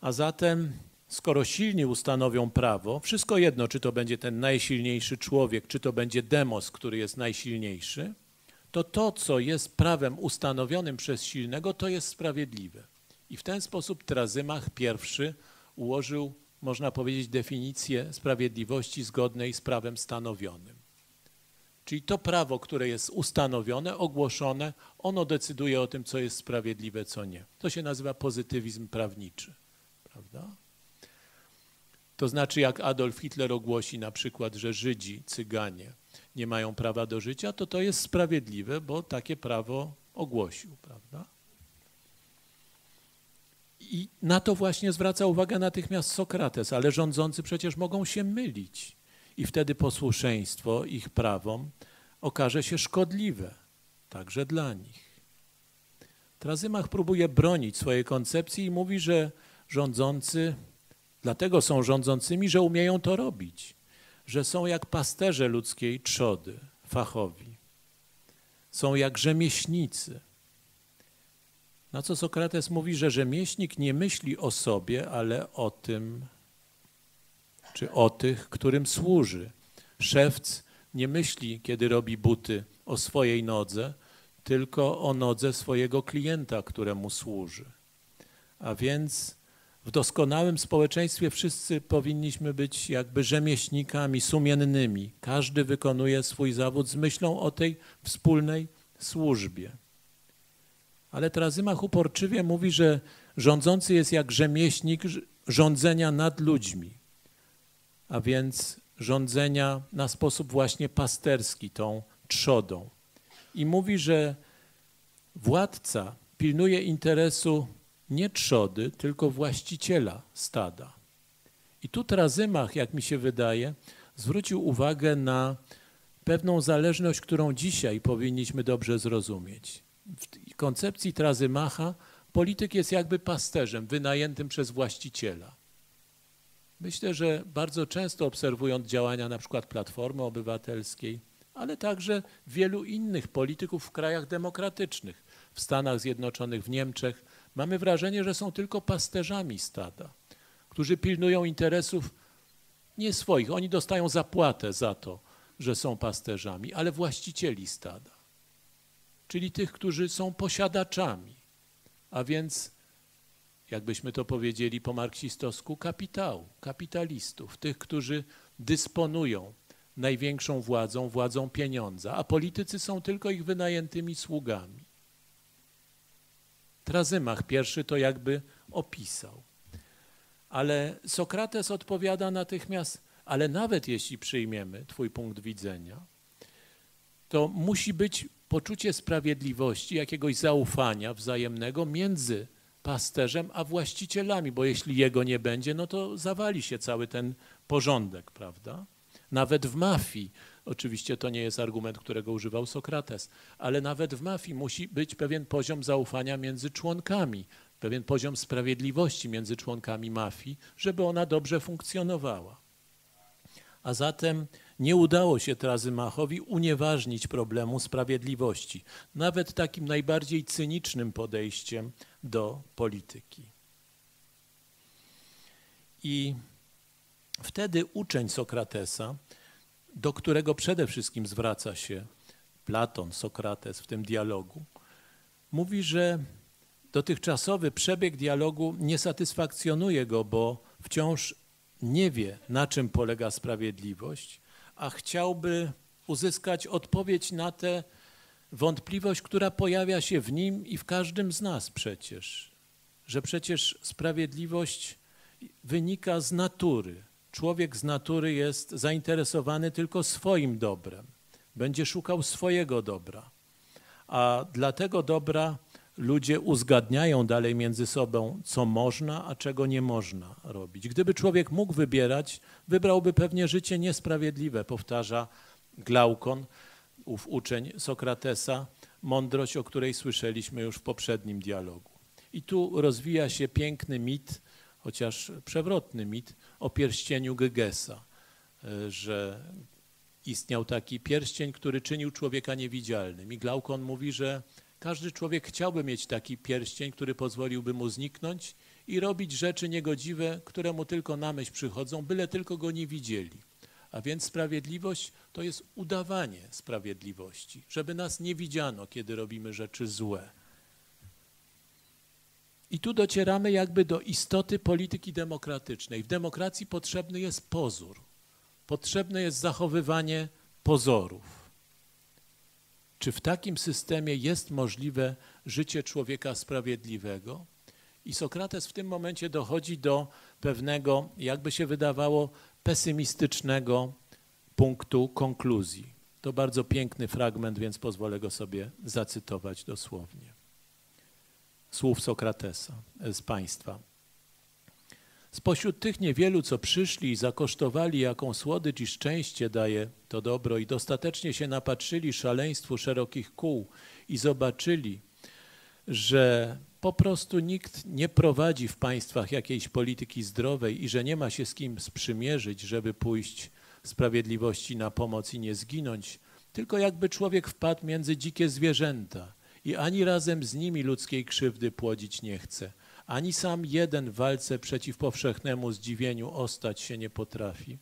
A zatem, skoro silni ustanowią prawo, wszystko jedno, czy to będzie ten najsilniejszy człowiek, czy to będzie demos, który jest najsilniejszy, to to, co jest prawem ustanowionym przez silnego, to jest sprawiedliwe. I w ten sposób Trazymach pierwszy ułożył można powiedzieć, definicję sprawiedliwości zgodnej z prawem stanowionym. Czyli to prawo, które jest ustanowione, ogłoszone, ono decyduje o tym, co jest sprawiedliwe, co nie. To się nazywa pozytywizm prawniczy. Prawda? To znaczy, jak Adolf Hitler ogłosi na przykład, że Żydzi, Cyganie nie mają prawa do życia, to to jest sprawiedliwe, bo takie prawo ogłosił, prawda? I na to właśnie zwraca uwagę natychmiast Sokrates, ale rządzący przecież mogą się mylić i wtedy posłuszeństwo ich prawom okaże się szkodliwe, także dla nich. Trazymach próbuje bronić swojej koncepcji i mówi, że rządzący dlatego są rządzącymi, że umieją to robić, że są jak pasterze ludzkiej trzody, fachowi, są jak rzemieślnicy. Na co Sokrates mówi, że rzemieślnik nie myśli o sobie, ale o tym, czy o tych, którym służy. Szewc nie myśli, kiedy robi buty, o swojej nodze, tylko o nodze swojego klienta, któremu służy. A więc w doskonałym społeczeństwie wszyscy powinniśmy być jakby rzemieślnikami sumiennymi. Każdy wykonuje swój zawód z myślą o tej wspólnej służbie. Ale Trazymach uporczywie mówi, że rządzący jest jak rzemieślnik rządzenia nad ludźmi, a więc rządzenia na sposób właśnie pasterski, tą trzodą. I mówi, że władca pilnuje interesu nie trzody, tylko właściciela stada. I tu Trazymach, jak mi się wydaje, zwrócił uwagę na pewną zależność, którą dzisiaj powinniśmy dobrze zrozumieć. W koncepcji Trazymacha polityk jest jakby pasterzem wynajętym przez właściciela. Myślę, że bardzo często obserwując działania na przykład Platformy Obywatelskiej, ale także wielu innych polityków w krajach demokratycznych, w Stanach Zjednoczonych, w Niemczech, mamy wrażenie, że są tylko pasterzami stada, którzy pilnują interesów nie swoich. Oni dostają zapłatę za to, że są pasterzami, ale właścicieli stada, czyli tych, którzy są posiadaczami, a więc jakbyśmy to powiedzieli po marksistowsku, kapitału, kapitalistów, tych, którzy dysponują największą władzą, władzą pieniądza, a politycy są tylko ich wynajętymi sługami. Trazymach pierwszy to jakby opisał. Ale Sokrates odpowiada natychmiast, ale nawet jeśli przyjmiemy Twój punkt widzenia, to musi być poczucie sprawiedliwości, jakiegoś zaufania wzajemnego między pasterzem a właścicielami, bo jeśli jego nie będzie, no to zawali się cały ten porządek, prawda? Nawet w mafii, oczywiście to nie jest argument, którego używał Sokrates, ale nawet w mafii musi być pewien poziom zaufania między członkami, pewien poziom sprawiedliwości między członkami mafii, żeby ona dobrze funkcjonowała. A zatem nie udało się Trazymachowi unieważnić problemu sprawiedliwości, nawet takim najbardziej cynicznym podejściem do polityki. I wtedy uczeń Sokratesa, do którego przede wszystkim zwraca się Platon, Sokrates w tym dialogu, mówi, że dotychczasowy przebieg dialogu nie satysfakcjonuje go, bo wciąż nie wie, na czym polega sprawiedliwość, a chciałby uzyskać odpowiedź na tę wątpliwość, która pojawia się w nim i w każdym z nas przecież, że przecież sprawiedliwość wynika z natury. Człowiek z natury jest zainteresowany tylko swoim dobrem, będzie szukał swojego dobra, a dla tego dobra ludzie uzgadniają dalej między sobą, co można, a czego nie można robić. Gdyby człowiek mógł wybierać, wybrałby pewnie życie niesprawiedliwe, powtarza Glaukon, ów uczeń Sokratesa, mądrość, o której słyszeliśmy już w poprzednim dialogu. I tu rozwija się piękny mit, chociaż przewrotny mit, o pierścieniu Gegesa, że istniał taki pierścień, który czynił człowieka niewidzialnym. I Glaukon mówi, że każdy człowiek chciałby mieć taki pierścień, który pozwoliłby mu zniknąć i robić rzeczy niegodziwe, które mu tylko na myśl przychodzą, byle tylko go nie widzieli. A więc sprawiedliwość to jest udawanie sprawiedliwości, żeby nas nie widziano, kiedy robimy rzeczy złe. I tu docieramy jakby do istoty polityki demokratycznej. W demokracji potrzebny jest pozór, potrzebne jest zachowywanie pozorów. Czy w takim systemie jest możliwe życie człowieka sprawiedliwego? I Sokrates w tym momencie dochodzi do pewnego, jakby się wydawało, pesymistycznego punktu konkluzji. To bardzo piękny fragment, więc pozwolę go sobie zacytować dosłownie. Słów Sokratesa z państwa. Spośród tych niewielu, co przyszli i zakosztowali, jaką słodycz i szczęście daje to dobro. I dostatecznie się napatrzyli szaleństwu szerokich kół i zobaczyli, że po prostu nikt nie prowadzi w państwach jakiejś polityki zdrowej i że nie ma się z kim sprzymierzyć, żeby pójść sprawiedliwości na pomoc i nie zginąć, tylko jakby człowiek wpadł między dzikie zwierzęta i ani razem z nimi ludzkiej krzywdy płodzić nie chce, ani sam jeden w walce przeciw powszechnemu zdziwieniu ostać się nie potrafi.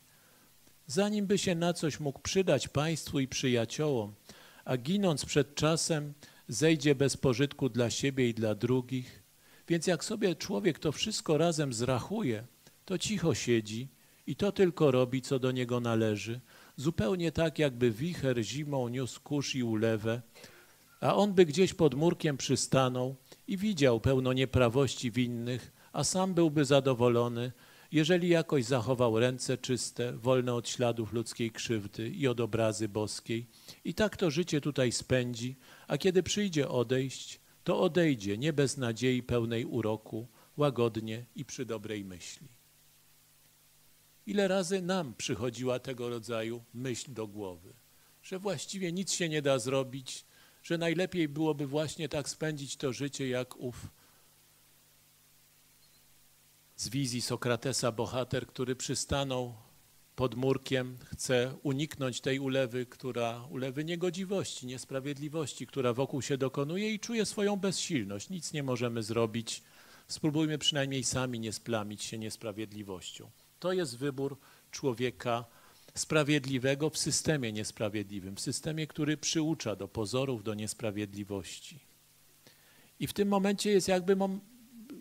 Zanim by się na coś mógł przydać państwu i przyjaciołom, a ginąc przed czasem, zejdzie bez pożytku dla siebie i dla drugich. Więc jak sobie człowiek to wszystko razem zrachuje, to cicho siedzi i to tylko robi, co do niego należy, zupełnie tak, jakby wicher zimą niósł kurz i ulewę, a on by gdzieś pod murkiem przystanął i widział pełno nieprawości winnych, a sam byłby zadowolony, jeżeli jakoś zachował ręce czyste, wolne od śladów ludzkiej krzywdy i od obrazy boskiej. I tak to życie tutaj spędzi, a kiedy przyjdzie odejść, to odejdzie nie bez nadziei pełnej uroku, łagodnie i przy dobrej myśli. Ile razy nam przychodziła tego rodzaju myśl do głowy, że właściwie nic się nie da zrobić, że najlepiej byłoby właśnie tak spędzić to życie, jak ów z wizji Sokratesa bohater, który przystanął pod murkiem, chce uniknąć tej ulewy, która ulewy niegodziwości, niesprawiedliwości, która wokół się dokonuje i czuje swoją bezsilność. Nic nie możemy zrobić. Spróbujmy przynajmniej sami nie splamić się niesprawiedliwością. To jest wybór człowieka sprawiedliwego w systemie niesprawiedliwym, w systemie, który przyucza do pozorów, do niesprawiedliwości. I w tym momencie jest jakby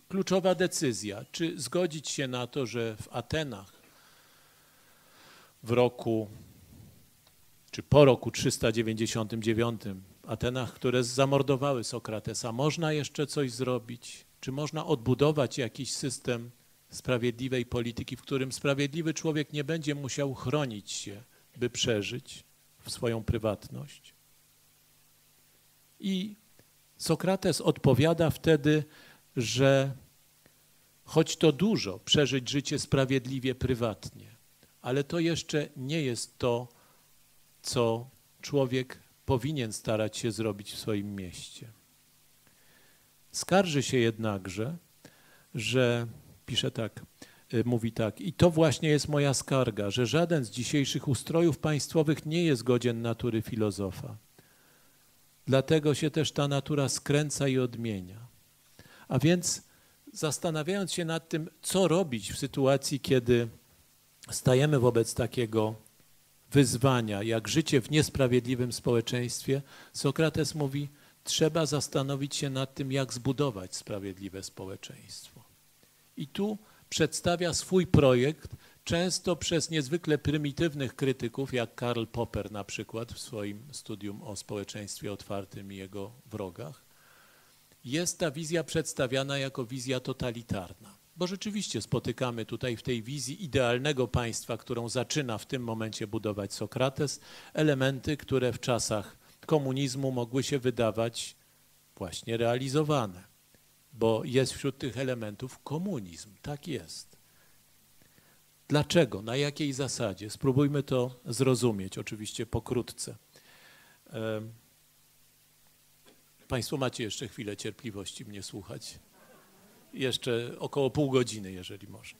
kluczowa decyzja, czy zgodzić się na to, że w Atenach w roku, czy po roku 399, Atenach, które zamordowały Sokratesa, można jeszcze coś zrobić? Czy można odbudować jakiś system sprawiedliwej polityki, w którym sprawiedliwy człowiek nie będzie musiał chronić się, by przeżyć w swoją prywatność? I Sokrates odpowiada wtedy, że choć to dużo, przeżyć życie sprawiedliwie prywatnie, ale to jeszcze nie jest to, co człowiek powinien starać się zrobić w swoim mieście. Skarży się jednakże, że pisze tak, y, mówi tak, i to właśnie jest moja skarga, że żaden z dzisiejszych ustrojów państwowych nie jest godzien natury filozofa. Dlatego się też ta natura skręca i odmienia. A więc zastanawiając się nad tym, co robić w sytuacji, kiedy stajemy wobec takiego wyzwania, jak życie w niesprawiedliwym społeczeństwie, Sokrates mówi, trzeba zastanowić się nad tym, jak zbudować sprawiedliwe społeczeństwo. I tu przedstawia swój projekt, często przez niezwykle prymitywnych krytyków, jak Karl Popper na przykład w swoim studium o społeczeństwie otwartym i jego wrogach, jest ta wizja przedstawiana jako wizja totalitarna. Bo rzeczywiście spotykamy tutaj w tej wizji idealnego państwa, którą zaczyna w tym momencie budować Sokrates, elementy, które w czasach komunizmu mogły się wydawać właśnie realizowane, bo jest wśród tych elementów komunizm. Tak jest. Dlaczego? Na jakiej zasadzie? Spróbujmy to zrozumieć, oczywiście pokrótce. Państwo macie jeszcze chwilę cierpliwości mnie słuchać. Jeszcze około pół godziny, jeżeli można.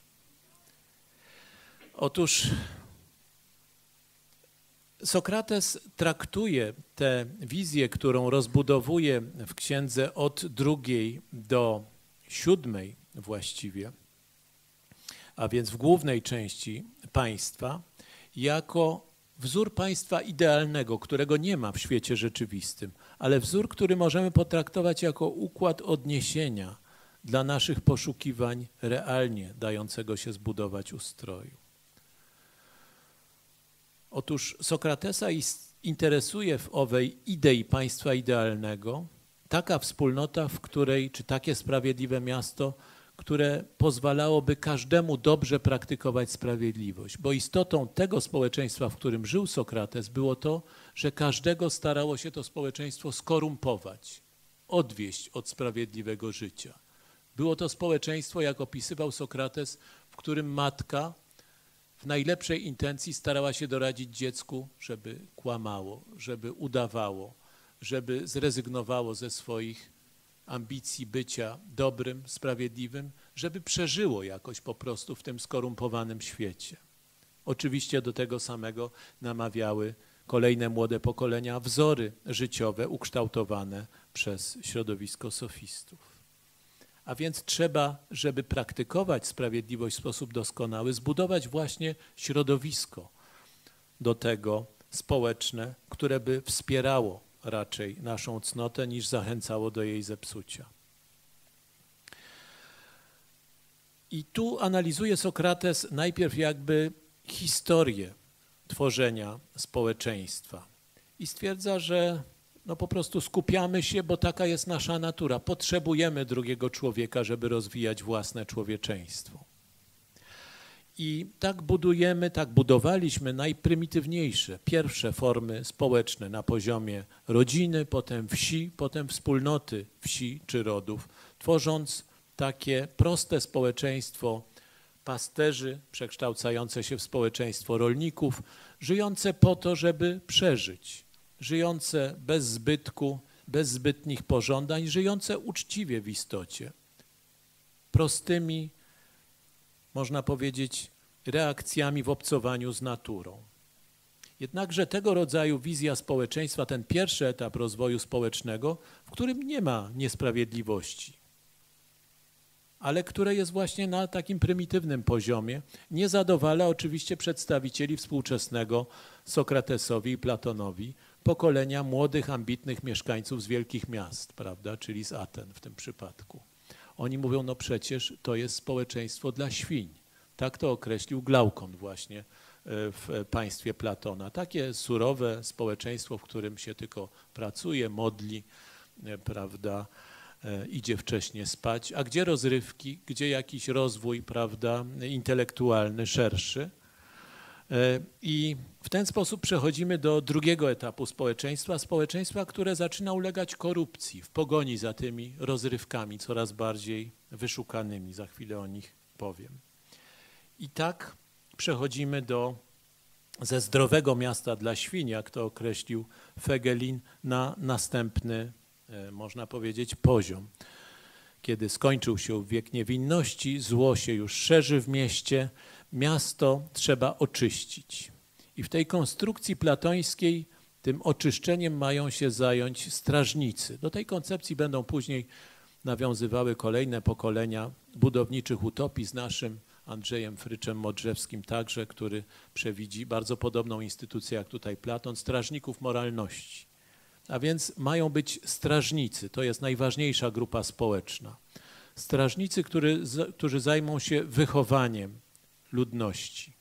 Otóż Sokrates traktuje tę wizję, którą rozbudowuje w księdze od drugiej do siódmej właściwie, a więc w głównej części państwa, jako wzór państwa idealnego, którego nie ma w świecie rzeczywistym, ale wzór, który możemy potraktować jako układ odniesienia dla naszych poszukiwań realnie dającego się zbudować ustroju. Otóż Sokratesa interesuje w owej idei państwa idealnego taka wspólnota, w której, czy takie sprawiedliwe miasto, które pozwalałoby każdemu dobrze praktykować sprawiedliwość. Bo istotą tego społeczeństwa, w którym żył Sokrates, było to, że każdego starało się to społeczeństwo skorumpować, odwieść od sprawiedliwego życia. Było to społeczeństwo, jak opisywał Sokrates, w którym matka w najlepszej intencji starała się doradzić dziecku, żeby kłamało, żeby udawało, żeby zrezygnowało ze swoich ambicji bycia dobrym, sprawiedliwym, żeby przeżyło jakoś po prostu w tym skorumpowanym świecie. Oczywiście do tego samego namawiały kolejne młode pokolenia wzory życiowe ukształtowane przez środowisko sofistów. A więc trzeba, żeby praktykować sprawiedliwość w sposób doskonały, zbudować właśnie środowisko do tego społeczne, które by wspierało raczej naszą cnotę, niż zachęcało do jej zepsucia. I tu analizuje Sokrates najpierw jakby historię tworzenia społeczeństwa i stwierdza, że no po prostu skupiamy się, bo taka jest nasza natura. Potrzebujemy drugiego człowieka, żeby rozwijać własne człowieczeństwo. I tak budujemy, tak budowaliśmy najprymitywniejsze, pierwsze formy społeczne na poziomie rodziny, potem wsi, potem wspólnoty wsi czy rodów, tworząc takie proste społeczeństwo pasterzy przekształcające się w społeczeństwo rolników, żyjące po to, żeby przeżyć, żyjące bez zbytku, bez zbytnich pożądań, żyjące uczciwie w istocie, prostymi, można powiedzieć, reakcjami w obcowaniu z naturą. Jednakże tego rodzaju wizja społeczeństwa, ten pierwszy etap rozwoju społecznego, w którym nie ma niesprawiedliwości, ale które jest właśnie na takim prymitywnym poziomie, nie zadowala oczywiście przedstawicieli współczesnego Sokratesowi i Platonowi, pokolenia młodych, ambitnych mieszkańców z wielkich miast, prawda, czyli z Aten w tym przypadku. Oni mówią, no przecież to jest społeczeństwo dla świń. Tak to określił Glaukon właśnie e, w państwie Platona. Takie surowe społeczeństwo, w którym się tylko pracuje, modli, e, prawda, e, idzie wcześnie spać, a gdzie rozrywki, gdzie jakiś rozwój, prawda, intelektualny, szerszy. I w ten sposób przechodzimy do drugiego etapu społeczeństwa, społeczeństwa, które zaczyna ulegać korupcji w pogoni za tymi rozrywkami coraz bardziej wyszukanymi. Za chwilę o nich powiem. I tak przechodzimy do ze zdrowego miasta dla świń, jak to określił Fegelin, na następny, e, można powiedzieć, poziom. Kiedy skończył się wiek niewinności, zło się już szerzy w mieście, miasto trzeba oczyścić. I w tej konstrukcji platońskiej tym oczyszczeniem mają się zająć strażnicy. Do tej koncepcji będą później nawiązywały kolejne pokolenia budowniczych utopii z naszym Andrzejem Fryczem Modrzewskim także, który przewidzi bardzo podobną instytucję jak tutaj Platon, strażników moralności. A więc mają być strażnicy, to jest najważniejsza grupa społeczna. Strażnicy, który, którzy zajmą się wychowaniem ludności,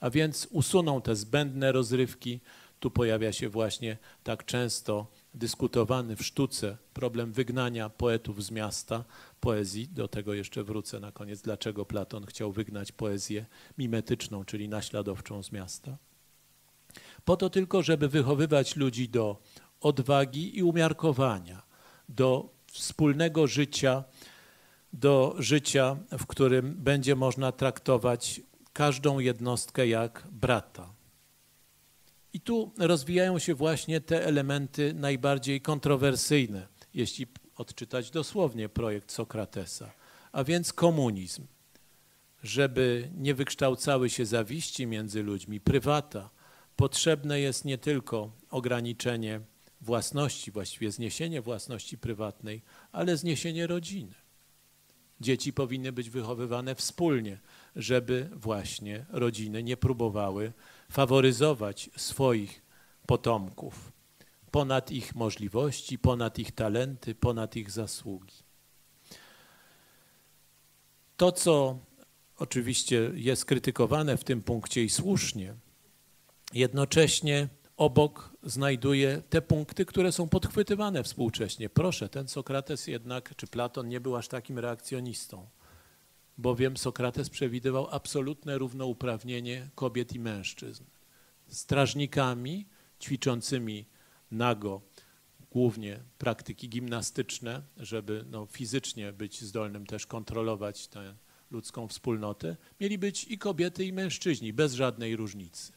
a więc usuną te zbędne rozrywki. Tu pojawia się właśnie tak często dyskutowany w sztuce problem wygnania poetów z miasta, poezji, do tego jeszcze wrócę na koniec, dlaczego Platon chciał wygnać poezję mimetyczną, czyli naśladowczą z miasta. Po to tylko, żeby wychowywać ludzi do odwagi i umiarkowania, do wspólnego życia, do życia, w którym będzie można traktować każdą jednostkę jak brata. I tu rozwijają się właśnie te elementy najbardziej kontrowersyjne, jeśli odczytać dosłownie projekt Sokratesa, a więc komunizm. Żeby nie wykształcały się zawiści między ludźmi, prywata, potrzebne jest nie tylko ograniczenie własności, właściwie zniesienie własności prywatnej, ale zniesienie rodziny. Dzieci powinny być wychowywane wspólnie, żeby właśnie rodziny nie próbowały faworyzować swoich potomków ponad ich możliwości, ponad ich talenty, ponad ich zasługi. To, co oczywiście jest krytykowane w tym punkcie i słusznie, jednocześnie obok znajduje te punkty, które są podchwytywane współcześnie. Proszę, ten Sokrates jednak, czy Platon nie był aż takim reakcjonistą, bowiem Sokrates przewidywał absolutne równouprawnienie kobiet i mężczyzn. Strażnikami ćwiczącymi nago, głównie praktyki gimnastyczne, żeby no, fizycznie być zdolnym też kontrolować tę ludzką wspólnotę, mieli być i kobiety, i mężczyźni, bez żadnej różnicy.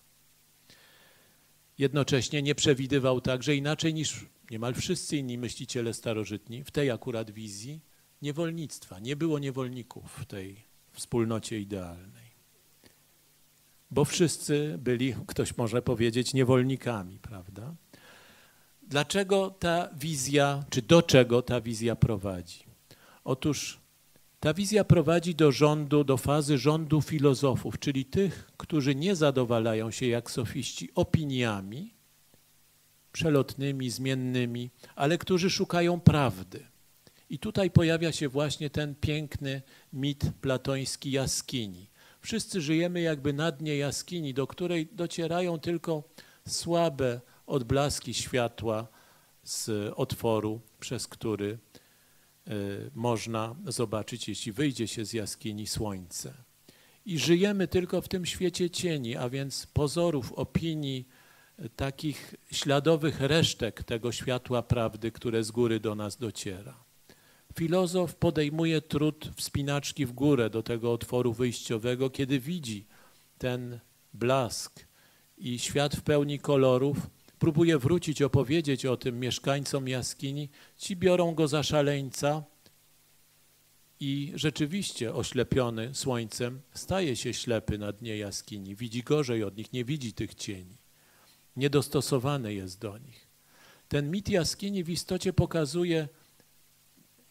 Jednocześnie nie przewidywał także inaczej niż niemal wszyscy inni myśliciele starożytni w tej akurat wizji niewolnictwa. Nie było niewolników w tej wspólnocie idealnej. Bo wszyscy byli, ktoś może powiedzieć, niewolnikami, prawda? Dlaczego ta wizja, czy do czego ta wizja prowadzi? Otóż ta wizja prowadzi do rządu, do fazy rządu filozofów, czyli tych, którzy nie zadowalają się jak sofiści opiniami przelotnymi, zmiennymi, ale którzy szukają prawdy. I tutaj pojawia się właśnie ten piękny mit platoński jaskini. Wszyscy żyjemy jakby na dnie jaskini, do której docierają tylko słabe odblaski światła z otworu, przez który można zobaczyć, jeśli wyjdzie się z jaskini słońce. I żyjemy tylko w tym świecie cieni, a więc pozorów, opinii, y, takich śladowych resztek tego światła prawdy, które z góry do nas dociera. Filozof podejmuje trud wspinaczki w górę do tego otworu wyjściowego, kiedy widzi ten blask i świat w pełni kolorów, próbuje wrócić, opowiedzieć o tym mieszkańcom jaskini, ci biorą go za szaleńca i rzeczywiście oślepiony słońcem staje się ślepy na dnie jaskini, widzi gorzej od nich, nie widzi tych cieni, niedostosowany jest do nich. Ten mit jaskini w istocie pokazuje,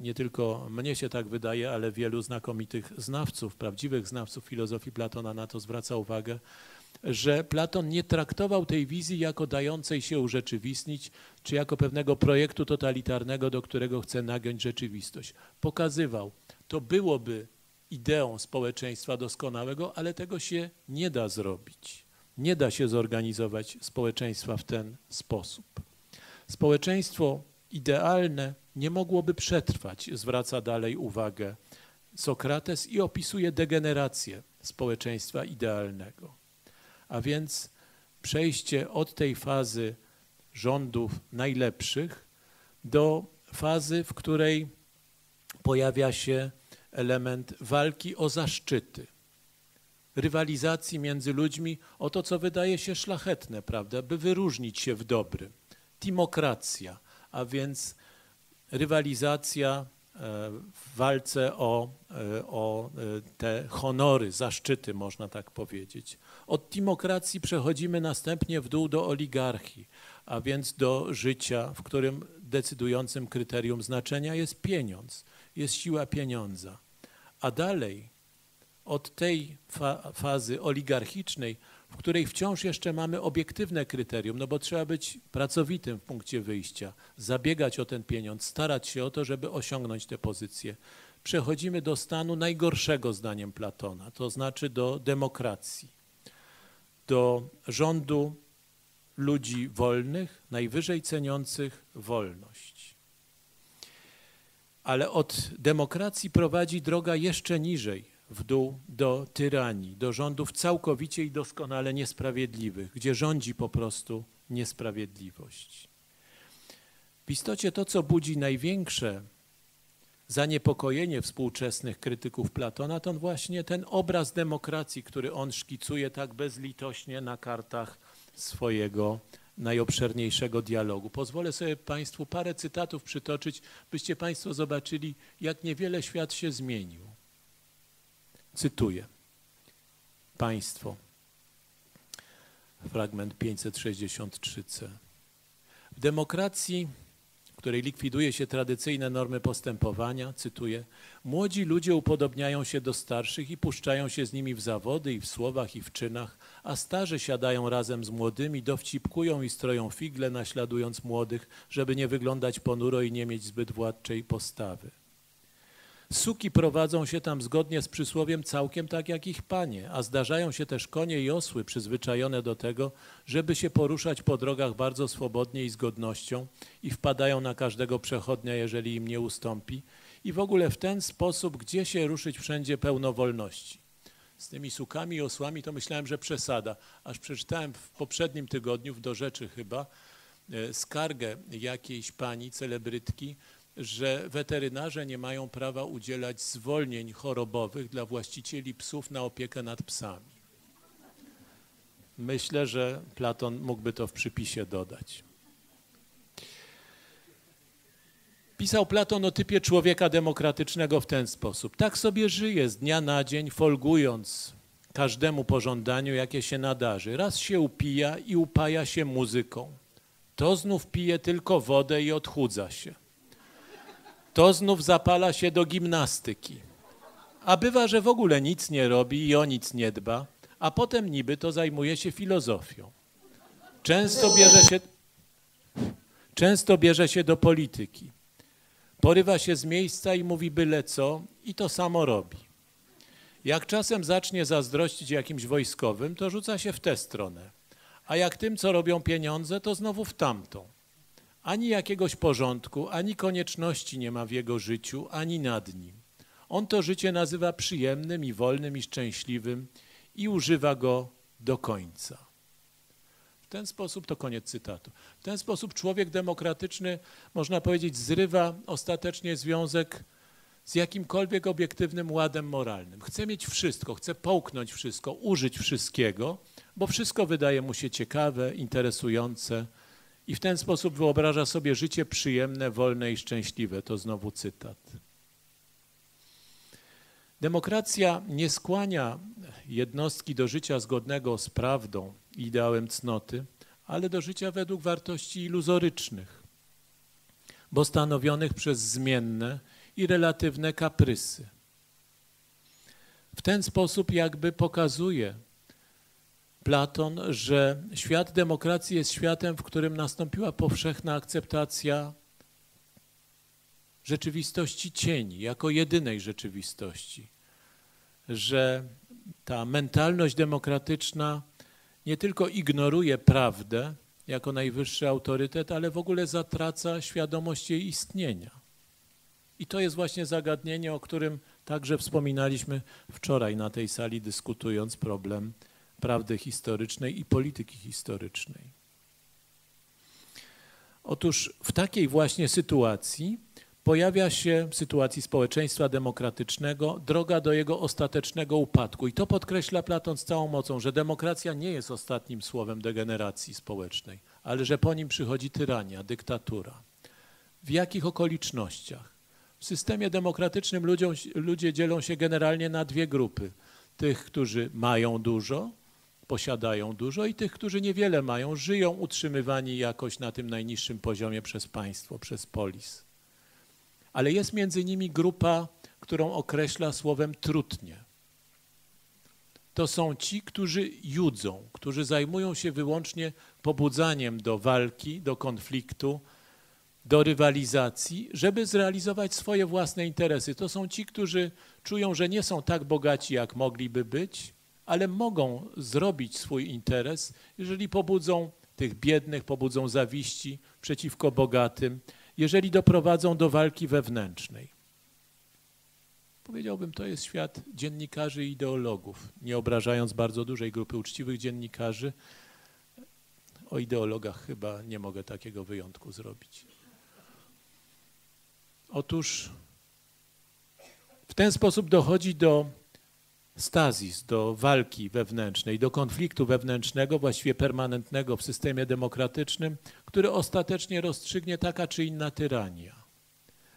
nie tylko mnie się tak wydaje, ale wielu znakomitych znawców, prawdziwych znawców filozofii Platona na to zwraca uwagę, że Platon nie traktował tej wizji jako dającej się urzeczywistnić, czy jako pewnego projektu totalitarnego, do którego chce nagiąć rzeczywistość. Pokazywał, to byłoby ideą społeczeństwa doskonałego, ale tego się nie da zrobić. Nie da się zorganizować społeczeństwa w ten sposób. Społeczeństwo idealne nie mogłoby przetrwać, zwraca dalej uwagę Sokrates i opisuje degenerację społeczeństwa idealnego a więc przejście od tej fazy rządów najlepszych do fazy, w której pojawia się element walki o zaszczyty, rywalizacji między ludźmi o to, co wydaje się szlachetne, prawda, by wyróżnić się w dobrym. Timokracja, a więc rywalizacja w walce o, e, o e, te honory, zaszczyty, można tak powiedzieć. Od timokracji przechodzimy następnie w dół do oligarchii, a więc do życia, w którym decydującym kryterium znaczenia jest pieniądz, jest siła pieniądza. A dalej od tej fa fazy oligarchicznej w której wciąż jeszcze mamy obiektywne kryterium, no bo trzeba być pracowitym w punkcie wyjścia, zabiegać o ten pieniądz, starać się o to, żeby osiągnąć te pozycje. Przechodzimy do stanu najgorszego zdaniem Platona, to znaczy do demokracji, do rządu ludzi wolnych, najwyżej ceniących wolność. Ale od demokracji prowadzi droga jeszcze niżej, w dół do tyranii, do rządów całkowicie i doskonale niesprawiedliwych, gdzie rządzi po prostu niesprawiedliwość. W istocie to, co budzi największe zaniepokojenie współczesnych krytyków Platona, to właśnie ten obraz demokracji, który on szkicuje tak bezlitośnie na kartach swojego najobszerniejszego dialogu. Pozwolę sobie Państwu parę cytatów przytoczyć, byście Państwo zobaczyli, jak niewiele świat się zmienił. Cytuję. Państwo. Fragment 563c. W demokracji, w której likwiduje się tradycyjne normy postępowania, cytuję, młodzi ludzie upodobniają się do starszych i puszczają się z nimi w zawody i w słowach i w czynach, a starzy siadają razem z młodymi, dowcipkują i stroją figle, naśladując młodych, żeby nie wyglądać ponuro i nie mieć zbyt władczej postawy. Suki prowadzą się tam zgodnie z przysłowiem całkiem tak jak ich panie, a zdarzają się też konie i osły przyzwyczajone do tego, żeby się poruszać po drogach bardzo swobodnie i z godnością i wpadają na każdego przechodnia, jeżeli im nie ustąpi i w ogóle w ten sposób, gdzie się ruszyć wszędzie pełno wolności. Z tymi sukami i osłami to myślałem, że przesada, aż przeczytałem w poprzednim tygodniu, w do rzeczy chyba, e, skargę jakiejś pani, celebrytki, że weterynarze nie mają prawa udzielać zwolnień chorobowych dla właścicieli psów na opiekę nad psami. Myślę, że Platon mógłby to w przypisie dodać. Pisał Platon o typie człowieka demokratycznego w ten sposób. Tak sobie żyje z dnia na dzień, folgując każdemu pożądaniu, jakie się nadarzy. Raz się upija i upaja się muzyką. To znów pije tylko wodę i odchudza się to znów zapala się do gimnastyki. A bywa, że w ogóle nic nie robi i o nic nie dba, a potem niby to zajmuje się filozofią. Często bierze się, często bierze się do polityki. Porywa się z miejsca i mówi byle co i to samo robi. Jak czasem zacznie zazdrościć jakimś wojskowym, to rzuca się w tę stronę. A jak tym, co robią pieniądze, to znowu w tamtą. Ani jakiegoś porządku, ani konieczności nie ma w jego życiu, ani nad nim. On to życie nazywa przyjemnym i wolnym i szczęśliwym i używa go do końca. W ten sposób, to koniec cytatu, w ten sposób człowiek demokratyczny, można powiedzieć, zrywa ostatecznie związek z jakimkolwiek obiektywnym ładem moralnym. Chce mieć wszystko, chce połknąć wszystko, użyć wszystkiego, bo wszystko wydaje mu się ciekawe, interesujące, i w ten sposób wyobraża sobie życie przyjemne, wolne i szczęśliwe. To znowu cytat. Demokracja nie skłania jednostki do życia zgodnego z prawdą, ideałem cnoty, ale do życia według wartości iluzorycznych, bo stanowionych przez zmienne i relatywne kaprysy. W ten sposób jakby pokazuje Platon, że świat demokracji jest światem, w którym nastąpiła powszechna akceptacja rzeczywistości cieni jako jedynej rzeczywistości. Że ta mentalność demokratyczna nie tylko ignoruje prawdę jako najwyższy autorytet, ale w ogóle zatraca świadomość jej istnienia. I to jest właśnie zagadnienie, o którym także wspominaliśmy wczoraj na tej sali, dyskutując problem prawdy historycznej i polityki historycznej. Otóż w takiej właśnie sytuacji pojawia się w sytuacji społeczeństwa demokratycznego droga do jego ostatecznego upadku. I to podkreśla Platon z całą mocą, że demokracja nie jest ostatnim słowem degeneracji społecznej, ale że po nim przychodzi tyrania, dyktatura. W jakich okolicznościach? W systemie demokratycznym ludziom, ludzie dzielą się generalnie na dwie grupy. Tych, którzy mają dużo posiadają dużo i tych, którzy niewiele mają, żyją utrzymywani jakoś na tym najniższym poziomie przez państwo, przez polis. Ale jest między nimi grupa, którą określa słowem trutnie. To są ci, którzy judzą, którzy zajmują się wyłącznie pobudzaniem do walki, do konfliktu, do rywalizacji, żeby zrealizować swoje własne interesy. To są ci, którzy czują, że nie są tak bogaci, jak mogliby być, ale mogą zrobić swój interes, jeżeli pobudzą tych biednych, pobudzą zawiści przeciwko bogatym, jeżeli doprowadzą do walki wewnętrznej. Powiedziałbym, to jest świat dziennikarzy i ideologów, nie obrażając bardzo dużej grupy uczciwych dziennikarzy. O ideologach chyba nie mogę takiego wyjątku zrobić. Otóż w ten sposób dochodzi do stazis, do walki wewnętrznej, do konfliktu wewnętrznego, właściwie permanentnego w systemie demokratycznym, który ostatecznie rozstrzygnie taka czy inna tyrania.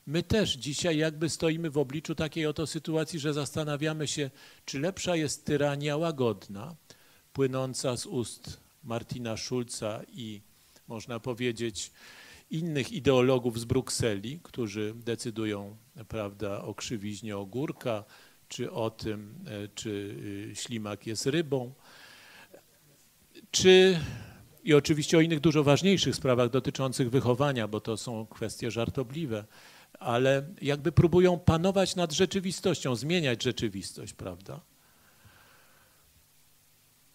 My też dzisiaj jakby stoimy w obliczu takiej oto sytuacji, że zastanawiamy się, czy lepsza jest tyrania łagodna, płynąca z ust Martina Schulza i można powiedzieć innych ideologów z Brukseli, którzy decydują prawda, o krzywiźnie ogórka, czy o tym, e, czy y, ślimak jest rybą, czy i oczywiście o innych dużo ważniejszych sprawach dotyczących wychowania, bo to są kwestie żartobliwe, ale jakby próbują panować nad rzeczywistością, zmieniać rzeczywistość, prawda?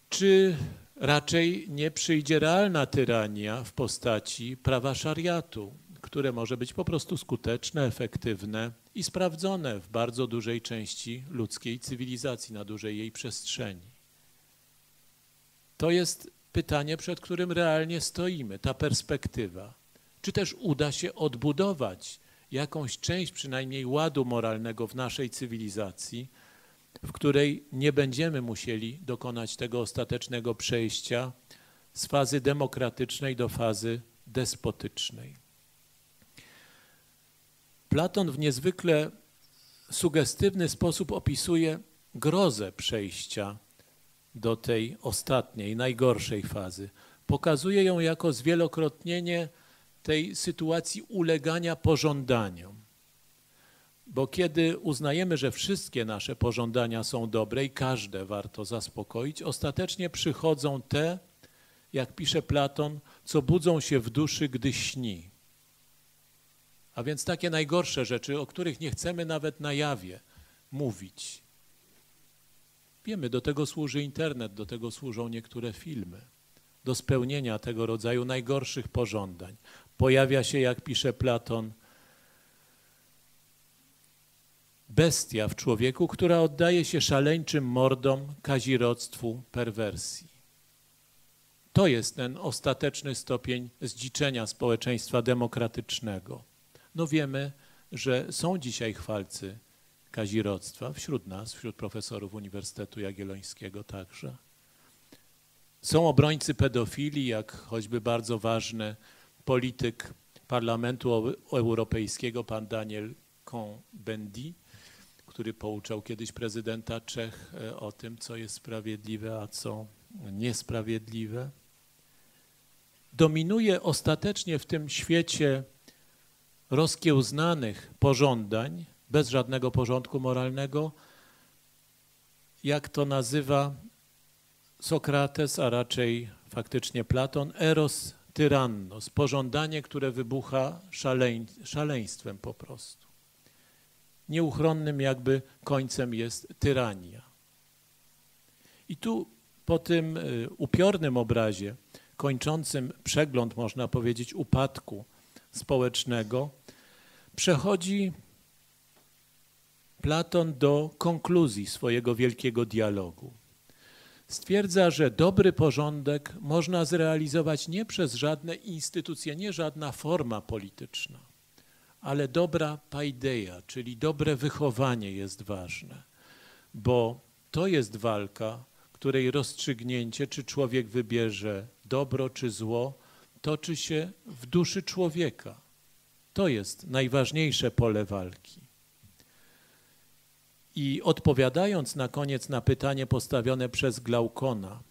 Czy raczej nie przyjdzie realna tyrania w postaci prawa szariatu, które może być po prostu skuteczne, efektywne i sprawdzone w bardzo dużej części ludzkiej cywilizacji, na dużej jej przestrzeni? To jest pytanie, przed którym realnie stoimy, ta perspektywa. Czy też uda się odbudować jakąś część przynajmniej ładu moralnego w naszej cywilizacji, w której nie będziemy musieli dokonać tego ostatecznego przejścia z fazy demokratycznej do fazy despotycznej. Platon w niezwykle sugestywny sposób opisuje grozę przejścia do tej ostatniej, najgorszej fazy. Pokazuje ją jako zwielokrotnienie tej sytuacji ulegania pożądaniom. Bo kiedy uznajemy, że wszystkie nasze pożądania są dobre i każde warto zaspokoić, ostatecznie przychodzą te, jak pisze Platon, co budzą się w duszy, gdy śni. A więc takie najgorsze rzeczy, o których nie chcemy nawet na jawie mówić. Wiemy, do tego służy internet, do tego służą niektóre filmy, do spełnienia tego rodzaju najgorszych pożądań. Pojawia się, jak pisze Platon, bestia w człowieku, która oddaje się szaleńczym mordom, kazirodztwu, perwersji. To jest ten ostateczny stopień zdziczenia społeczeństwa demokratycznego. No wiemy, że są dzisiaj chwalcy kazirodztwa wśród nas, wśród profesorów Uniwersytetu Jagiellońskiego także. Są obrońcy pedofilii, jak choćby bardzo ważny polityk Parlamentu Europejskiego, pan Daniel Cohn-Bendit, który pouczał kiedyś prezydenta Czech e, o tym, co jest sprawiedliwe, a co niesprawiedliwe. Dominuje ostatecznie w tym świecie rozkiełznanych pożądań, bez żadnego porządku moralnego, jak to nazywa Sokrates, a raczej faktycznie Platon, eros tyrannos, pożądanie, które wybucha szaleń, szaleństwem po prostu. Nieuchronnym jakby końcem jest tyrania. I tu po tym y, upiornym obrazie, kończącym przegląd, można powiedzieć, upadku społecznego, przechodzi Platon do konkluzji swojego wielkiego dialogu. Stwierdza, że dobry porządek można zrealizować nie przez żadne instytucje, nie żadna forma polityczna, ale dobra paideia, czyli dobre wychowanie jest ważne, bo to jest walka, której rozstrzygnięcie, czy człowiek wybierze dobro czy zło, toczy się w duszy człowieka. To jest najważniejsze pole walki. I odpowiadając na koniec na pytanie postawione przez Glaukona,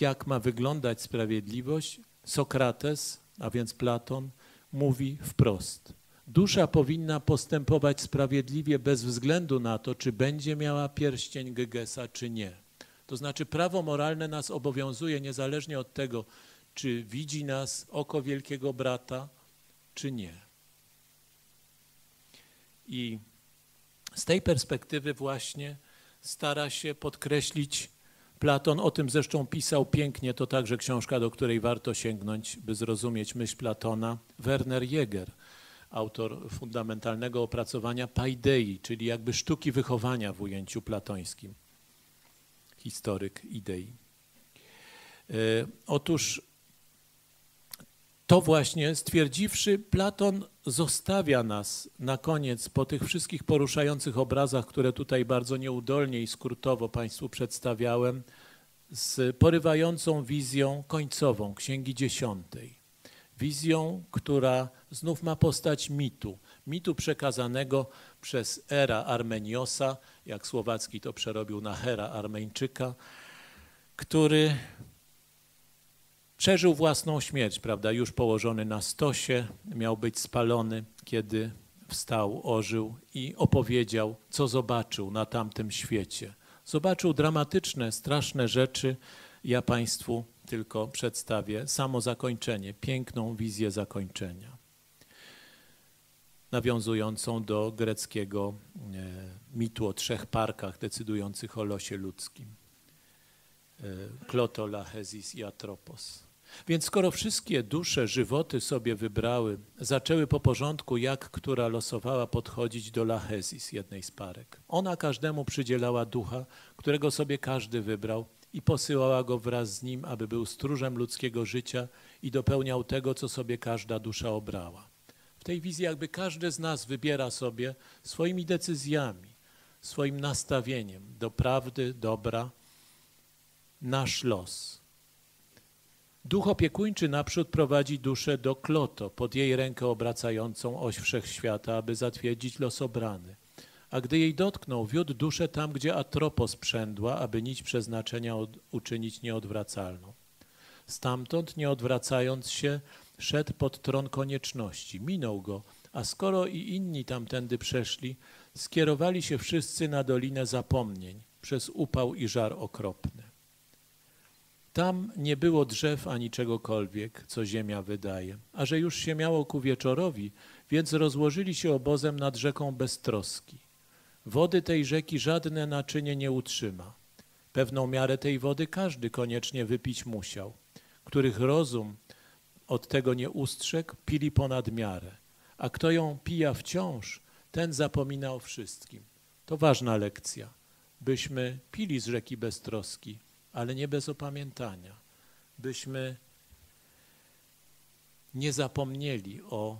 jak ma wyglądać sprawiedliwość, Sokrates, a więc Platon, mówi wprost. Dusza powinna postępować sprawiedliwie bez względu na to, czy będzie miała pierścień Gegesa, czy nie. To znaczy prawo moralne nas obowiązuje niezależnie od tego, czy widzi nas oko wielkiego brata, czy nie. I z tej perspektywy właśnie stara się podkreślić Platon, o tym zresztą pisał pięknie, to także książka, do której warto sięgnąć, by zrozumieć myśl Platona, Werner Jäger, autor fundamentalnego opracowania Paidei, czyli jakby sztuki wychowania w ujęciu platońskim, historyk idei. E, otóż to właśnie stwierdziwszy, Platon zostawia nas na koniec po tych wszystkich poruszających obrazach, które tutaj bardzo nieudolnie i skrótowo Państwu przedstawiałem, z porywającą wizją końcową Księgi Dziesiątej. Wizją, która znów ma postać mitu, mitu przekazanego przez Era Armeniosa, jak Słowacki to przerobił na Hera Armeńczyka, który Przeżył własną śmierć, prawda? Już położony na stosie, miał być spalony, kiedy wstał, ożył i opowiedział, co zobaczył na tamtym świecie. Zobaczył dramatyczne, straszne rzeczy. Ja Państwu tylko przedstawię samo zakończenie, piękną wizję zakończenia. nawiązującą do greckiego e, mitu o trzech parkach decydujących o losie ludzkim. Kloto, Lachesis i Atropos. Więc skoro wszystkie dusze, żywoty sobie wybrały, zaczęły po porządku, jak która losowała podchodzić do Lachesis, jednej z parek. Ona każdemu przydzielała ducha, którego sobie każdy wybrał i posyłała go wraz z nim, aby był stróżem ludzkiego życia i dopełniał tego, co sobie każda dusza obrała. W tej wizji jakby każdy z nas wybiera sobie swoimi decyzjami, swoim nastawieniem do prawdy, dobra, nasz los. Duch opiekuńczy naprzód prowadzi duszę do kloto, pod jej rękę obracającą oś wszechświata, aby zatwierdzić los obrany. A gdy jej dotknął, wiódł duszę tam, gdzie atropos przędła, aby nić przeznaczenia od, uczynić nieodwracalną. Stamtąd, nie odwracając się, szedł pod tron konieczności. Minął go, a skoro i inni tamtędy przeszli, skierowali się wszyscy na dolinę zapomnień przez upał i żar okropny. Tam nie było drzew ani czegokolwiek, co ziemia wydaje, a że już się miało ku wieczorowi, więc rozłożyli się obozem nad rzeką bez troski. Wody tej rzeki żadne naczynie nie utrzyma. Pewną miarę tej wody każdy koniecznie wypić musiał, których rozum od tego nie ustrzegł, pili ponad miarę. A kto ją pija wciąż, ten zapomina o wszystkim. To ważna lekcja, byśmy pili z rzeki bez troski, ale nie bez opamiętania, byśmy nie zapomnieli o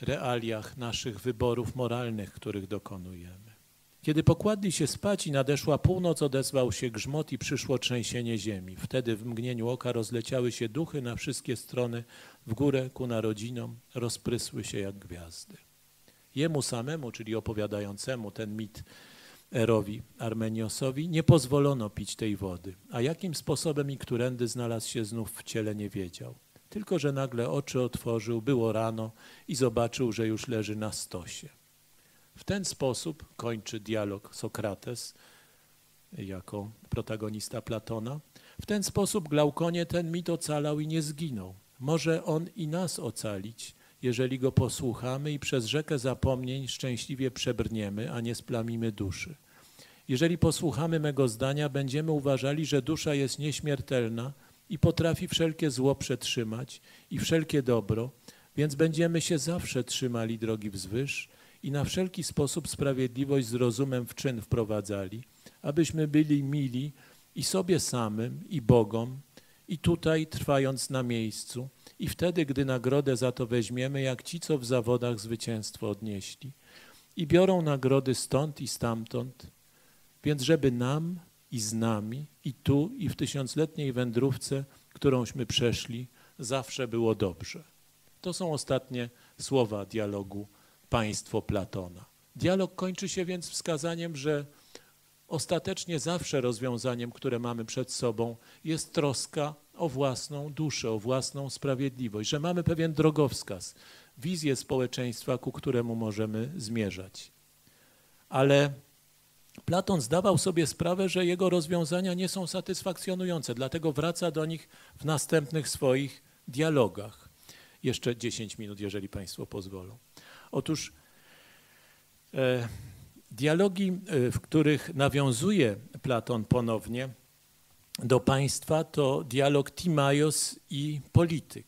realiach naszych wyborów moralnych, których dokonujemy. Kiedy pokładli się spać i nadeszła północ, odezwał się grzmot i przyszło trzęsienie ziemi. Wtedy w mgnieniu oka rozleciały się duchy na wszystkie strony, w górę ku narodzinom, rozprysły się jak gwiazdy. Jemu samemu, czyli opowiadającemu ten mit Erowi Armeniosowi, nie pozwolono pić tej wody. A jakim sposobem i którędy znalazł się znów w ciele nie wiedział. Tylko, że nagle oczy otworzył, było rano i zobaczył, że już leży na stosie. W ten sposób kończy dialog Sokrates jako protagonista Platona. W ten sposób Glaukonie ten mit ocalał i nie zginął. Może on i nas ocalić, jeżeli go posłuchamy i przez rzekę zapomnień szczęśliwie przebrniemy, a nie splamimy duszy. Jeżeli posłuchamy mego zdania, będziemy uważali, że dusza jest nieśmiertelna i potrafi wszelkie zło przetrzymać i wszelkie dobro, więc będziemy się zawsze trzymali drogi wzwyż i na wszelki sposób sprawiedliwość z rozumem w czyn wprowadzali, abyśmy byli mili i sobie samym, i Bogom, i tutaj trwając na miejscu, i wtedy, gdy nagrodę za to weźmiemy, jak ci, co w zawodach zwycięstwo odnieśli. I biorą nagrody stąd i stamtąd, więc żeby nam i z nami, i tu, i w tysiącletniej wędrówce, którąśmy przeszli, zawsze było dobrze. To są ostatnie słowa dialogu państwo Platona. Dialog kończy się więc wskazaniem, że ostatecznie zawsze rozwiązaniem, które mamy przed sobą, jest troska o własną duszę, o własną sprawiedliwość, że mamy pewien drogowskaz, wizję społeczeństwa, ku któremu możemy zmierzać. Ale Platon zdawał sobie sprawę, że jego rozwiązania nie są satysfakcjonujące, dlatego wraca do nich w następnych swoich dialogach. Jeszcze 10 minut, jeżeli Państwo pozwolą. Otóż e, dialogi, e, w których nawiązuje Platon ponownie do państwa, to dialog Timaios i polityk.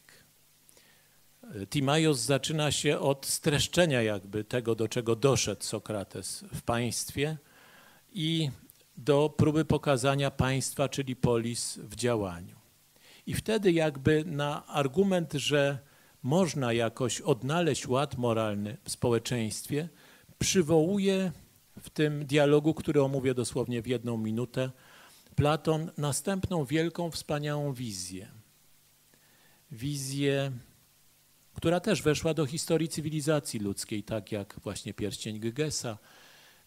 Timaios zaczyna się od streszczenia jakby tego, do czego doszedł Sokrates w państwie i do próby pokazania państwa, czyli polis w działaniu. I wtedy jakby na argument, że można jakoś odnaleźć ład moralny w społeczeństwie, przywołuje w tym dialogu, który omówię dosłownie w jedną minutę, Platon następną wielką, wspaniałą wizję. Wizję, która też weszła do historii cywilizacji ludzkiej, tak jak właśnie pierścień Gygesa,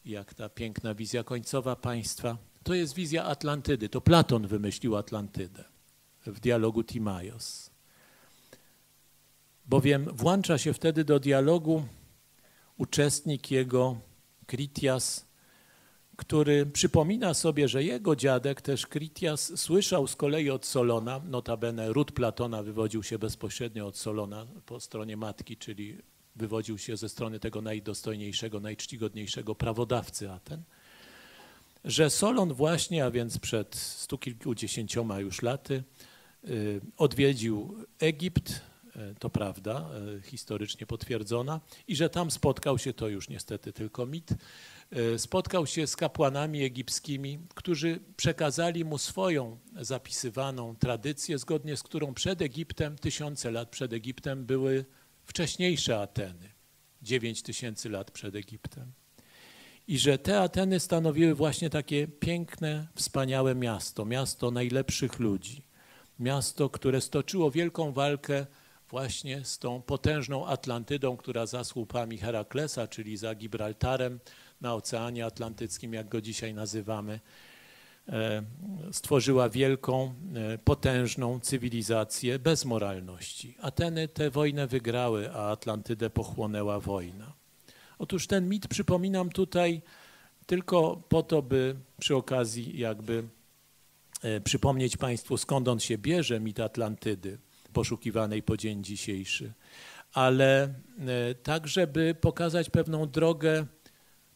jak ta piękna wizja końcowa państwa. To jest wizja Atlantydy. To Platon wymyślił Atlantydę w dialogu Timaios bowiem włącza się wtedy do dialogu uczestnik jego, Kritias, który przypomina sobie, że jego dziadek, też Kritias, słyszał z kolei od Solona, notabene ród Platona wywodził się bezpośrednio od Solona po stronie matki, czyli wywodził się ze strony tego najdostojniejszego, najczcigodniejszego prawodawcy Aten, że Solon właśnie, a więc przed stu kilkudziesięcioma już laty, y, odwiedził Egipt, y, to prawda, y, historycznie potwierdzona, i że tam spotkał się, to już niestety tylko mit, spotkał się z kapłanami egipskimi, którzy przekazali mu swoją zapisywaną tradycję, zgodnie z którą przed Egiptem, tysiące lat przed Egiptem były wcześniejsze Ateny, dziewięć tysięcy lat przed Egiptem. I że te Ateny stanowiły właśnie takie piękne, wspaniałe miasto, miasto najlepszych ludzi, miasto, które stoczyło wielką walkę właśnie z tą potężną Atlantydą, która za słupami Heraklesa, czyli za Gibraltarem na Oceanie Atlantyckim, jak go dzisiaj nazywamy, e, stworzyła wielką, e, potężną cywilizację bez moralności. Ateny tę wojnę wygrały, a Atlantydę pochłonęła wojna. Otóż ten mit przypominam tutaj tylko po to, by przy okazji jakby e, przypomnieć Państwu, skąd on się bierze, mit Atlantydy, poszukiwanej po dzień dzisiejszy, ale e, także, by pokazać pewną drogę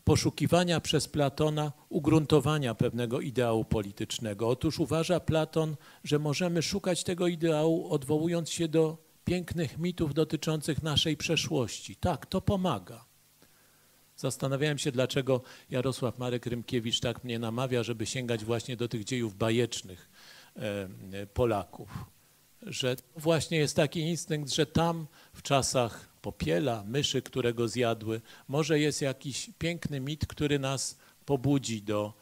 poszukiwania przez Platona ugruntowania pewnego ideału politycznego. Otóż uważa Platon, że możemy szukać tego ideału odwołując się do pięknych mitów dotyczących naszej przeszłości. Tak, to pomaga. Zastanawiałem się, dlaczego Jarosław Marek Rymkiewicz tak mnie namawia, żeby sięgać właśnie do tych dziejów bajecznych e, Polaków. Że właśnie jest taki instynkt, że tam w czasach popiela, myszy, które go zjadły, może jest jakiś piękny mit, który nas pobudzi do,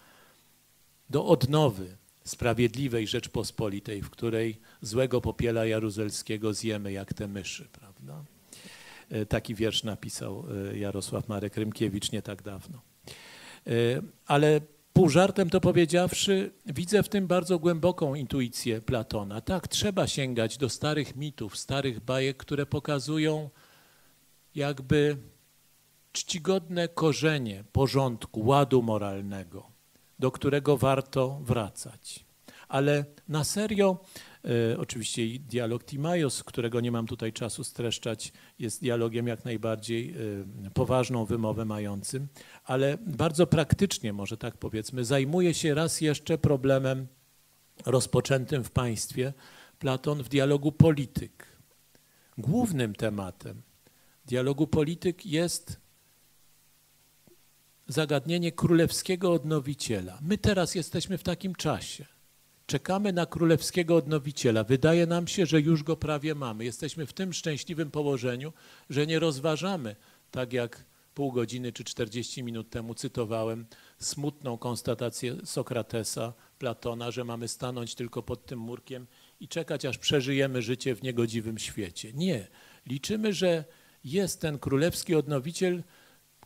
do odnowy sprawiedliwej Rzeczpospolitej, w której złego popiela jaruzelskiego zjemy jak te myszy, prawda? E, taki wiersz napisał e, Jarosław Marek Rymkiewicz nie tak dawno. E, ale pół żartem to powiedziawszy, widzę w tym bardzo głęboką intuicję Platona. Tak, trzeba sięgać do starych mitów, starych bajek, które pokazują jakby czcigodne korzenie porządku, ładu moralnego, do którego warto wracać. Ale na serio E, oczywiście dialog Timaios, którego nie mam tutaj czasu streszczać, jest dialogiem jak najbardziej e, poważną wymowę mającym, ale bardzo praktycznie, może tak powiedzmy, zajmuje się raz jeszcze problemem rozpoczętym w państwie Platon w dialogu polityk. Głównym tematem dialogu polityk jest zagadnienie królewskiego odnowiciela. My teraz jesteśmy w takim czasie. Czekamy na królewskiego odnowiciela. Wydaje nam się, że już go prawie mamy. Jesteśmy w tym szczęśliwym położeniu, że nie rozważamy, tak jak pół godziny czy 40 minut temu cytowałem smutną konstatację Sokratesa, Platona, że mamy stanąć tylko pod tym murkiem i czekać, aż przeżyjemy życie w niegodziwym świecie. Nie. Liczymy, że jest ten królewski odnowiciel,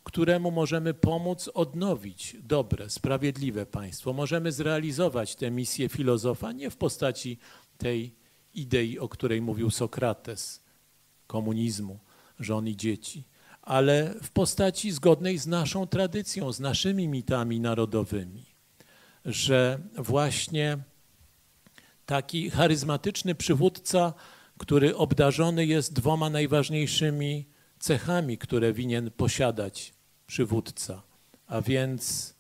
któremu możemy pomóc odnowić dobre, sprawiedliwe państwo. Możemy zrealizować tę misję filozofa nie w postaci tej idei, o której mówił Sokrates, komunizmu, żon i dzieci, ale w postaci zgodnej z naszą tradycją, z naszymi mitami narodowymi, że właśnie taki charyzmatyczny przywódca, który obdarzony jest dwoma najważniejszymi cechami, które winien posiadać przywódca, a więc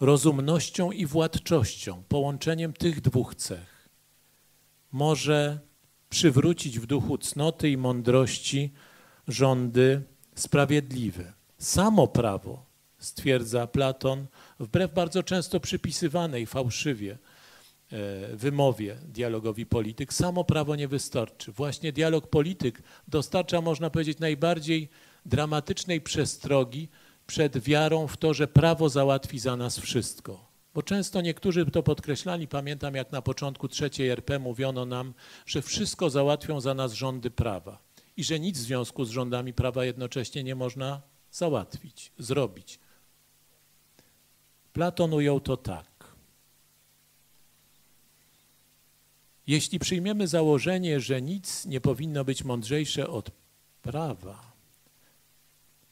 rozumnością i władczością, połączeniem tych dwóch cech, może przywrócić w duchu cnoty i mądrości rządy sprawiedliwe. Samo prawo, stwierdza Platon, wbrew bardzo często przypisywanej fałszywie wymowie dialogowi polityk, samo prawo nie wystarczy. Właśnie dialog polityk dostarcza, można powiedzieć, najbardziej dramatycznej przestrogi przed wiarą w to, że prawo załatwi za nas wszystko. Bo często niektórzy to podkreślali, pamiętam jak na początku trzeciej RP mówiono nam, że wszystko załatwią za nas rządy prawa i że nic w związku z rządami prawa jednocześnie nie można załatwić, zrobić. Platon ujął to tak. Jeśli przyjmiemy założenie, że nic nie powinno być mądrzejsze od prawa,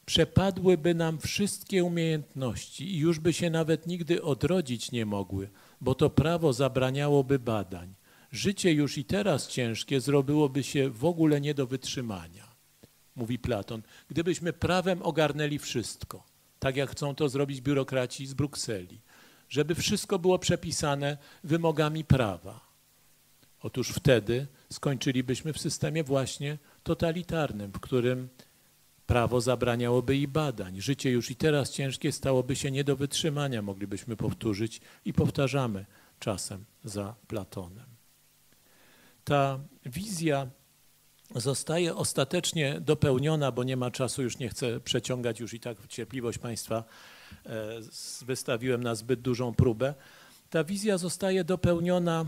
przepadłyby nam wszystkie umiejętności i już by się nawet nigdy odrodzić nie mogły, bo to prawo zabraniałoby badań. Życie już i teraz ciężkie zrobiłoby się w ogóle nie do wytrzymania. mówi Platon, gdybyśmy prawem ogarnęli wszystko, tak jak chcą to zrobić biurokraci z Brukseli, żeby wszystko było przepisane wymogami prawa. Otóż wtedy skończylibyśmy w systemie właśnie totalitarnym, w którym prawo zabraniałoby i badań. Życie już i teraz ciężkie stałoby się nie do wytrzymania, moglibyśmy powtórzyć i powtarzamy czasem za Platonem. Ta wizja zostaje ostatecznie dopełniona, bo nie ma czasu, już nie chcę przeciągać, już i tak cierpliwość Państwa e, wystawiłem na zbyt dużą próbę. Ta wizja zostaje dopełniona,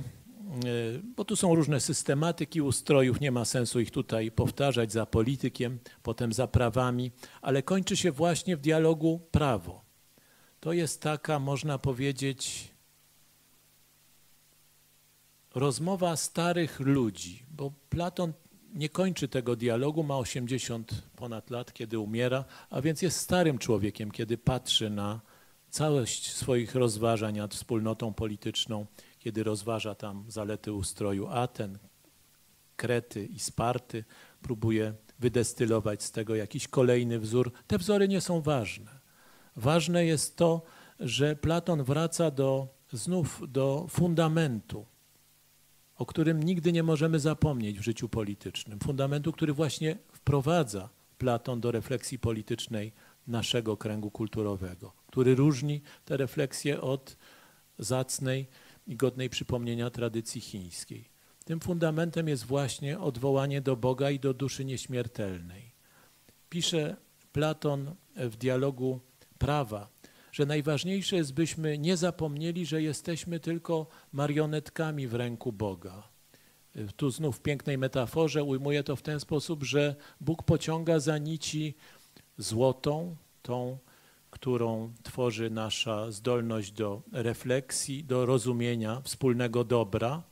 bo tu są różne systematyki ustrojów, nie ma sensu ich tutaj powtarzać za politykiem, potem za prawami, ale kończy się właśnie w dialogu prawo. To jest taka, można powiedzieć, rozmowa starych ludzi, bo Platon nie kończy tego dialogu, ma 80 ponad lat, kiedy umiera, a więc jest starym człowiekiem, kiedy patrzy na całość swoich rozważań nad wspólnotą polityczną, kiedy rozważa tam zalety ustroju Aten, Krety i Sparty, próbuje wydestylować z tego jakiś kolejny wzór. Te wzory nie są ważne. Ważne jest to, że Platon wraca do, znów do fundamentu, o którym nigdy nie możemy zapomnieć w życiu politycznym. Fundamentu, który właśnie wprowadza Platon do refleksji politycznej naszego kręgu kulturowego, który różni te refleksje od zacnej i godnej przypomnienia tradycji chińskiej. Tym fundamentem jest właśnie odwołanie do Boga i do duszy nieśmiertelnej. Pisze Platon w dialogu prawa, że najważniejsze jest, byśmy nie zapomnieli, że jesteśmy tylko marionetkami w ręku Boga. Tu znów w pięknej metaforze ujmuję to w ten sposób, że Bóg pociąga za nici złotą, tą, którą tworzy nasza zdolność do refleksji, do rozumienia wspólnego dobra.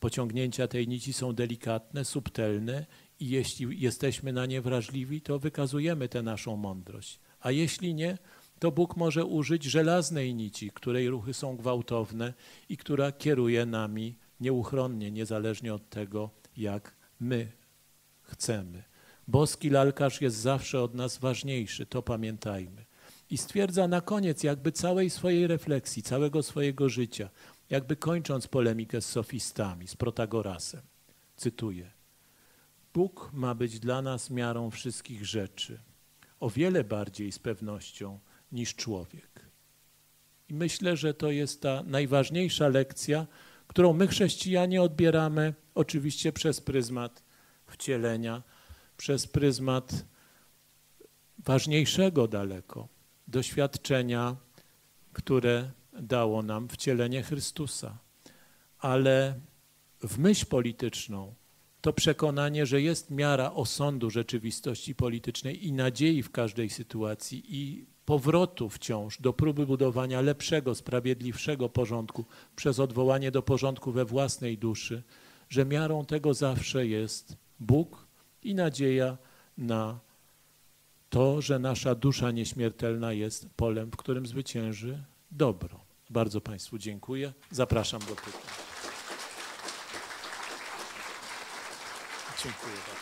Pociągnięcia tej nici są delikatne, subtelne i jeśli jesteśmy na nie wrażliwi, to wykazujemy tę naszą mądrość. A jeśli nie, to Bóg może użyć żelaznej nici, której ruchy są gwałtowne i która kieruje nami nieuchronnie, niezależnie od tego, jak my chcemy. Boski lalkarz jest zawsze od nas ważniejszy, to pamiętajmy. I stwierdza na koniec jakby całej swojej refleksji, całego swojego życia, jakby kończąc polemikę z sofistami, z Protagorasem. Cytuję. Bóg ma być dla nas miarą wszystkich rzeczy, o wiele bardziej z pewnością niż człowiek. I myślę, że to jest ta najważniejsza lekcja, którą my chrześcijanie odbieramy oczywiście przez pryzmat wcielenia, przez pryzmat ważniejszego daleko doświadczenia, które dało nam wcielenie Chrystusa. Ale w myśl polityczną to przekonanie, że jest miara osądu rzeczywistości politycznej i nadziei w każdej sytuacji i powrotu wciąż do próby budowania lepszego, sprawiedliwszego porządku przez odwołanie do porządku we własnej duszy, że miarą tego zawsze jest Bóg i nadzieja na to, że nasza dusza nieśmiertelna jest polem, w którym zwycięży dobro. Bardzo Państwu dziękuję. Zapraszam do pytań. Dziękuję bardzo.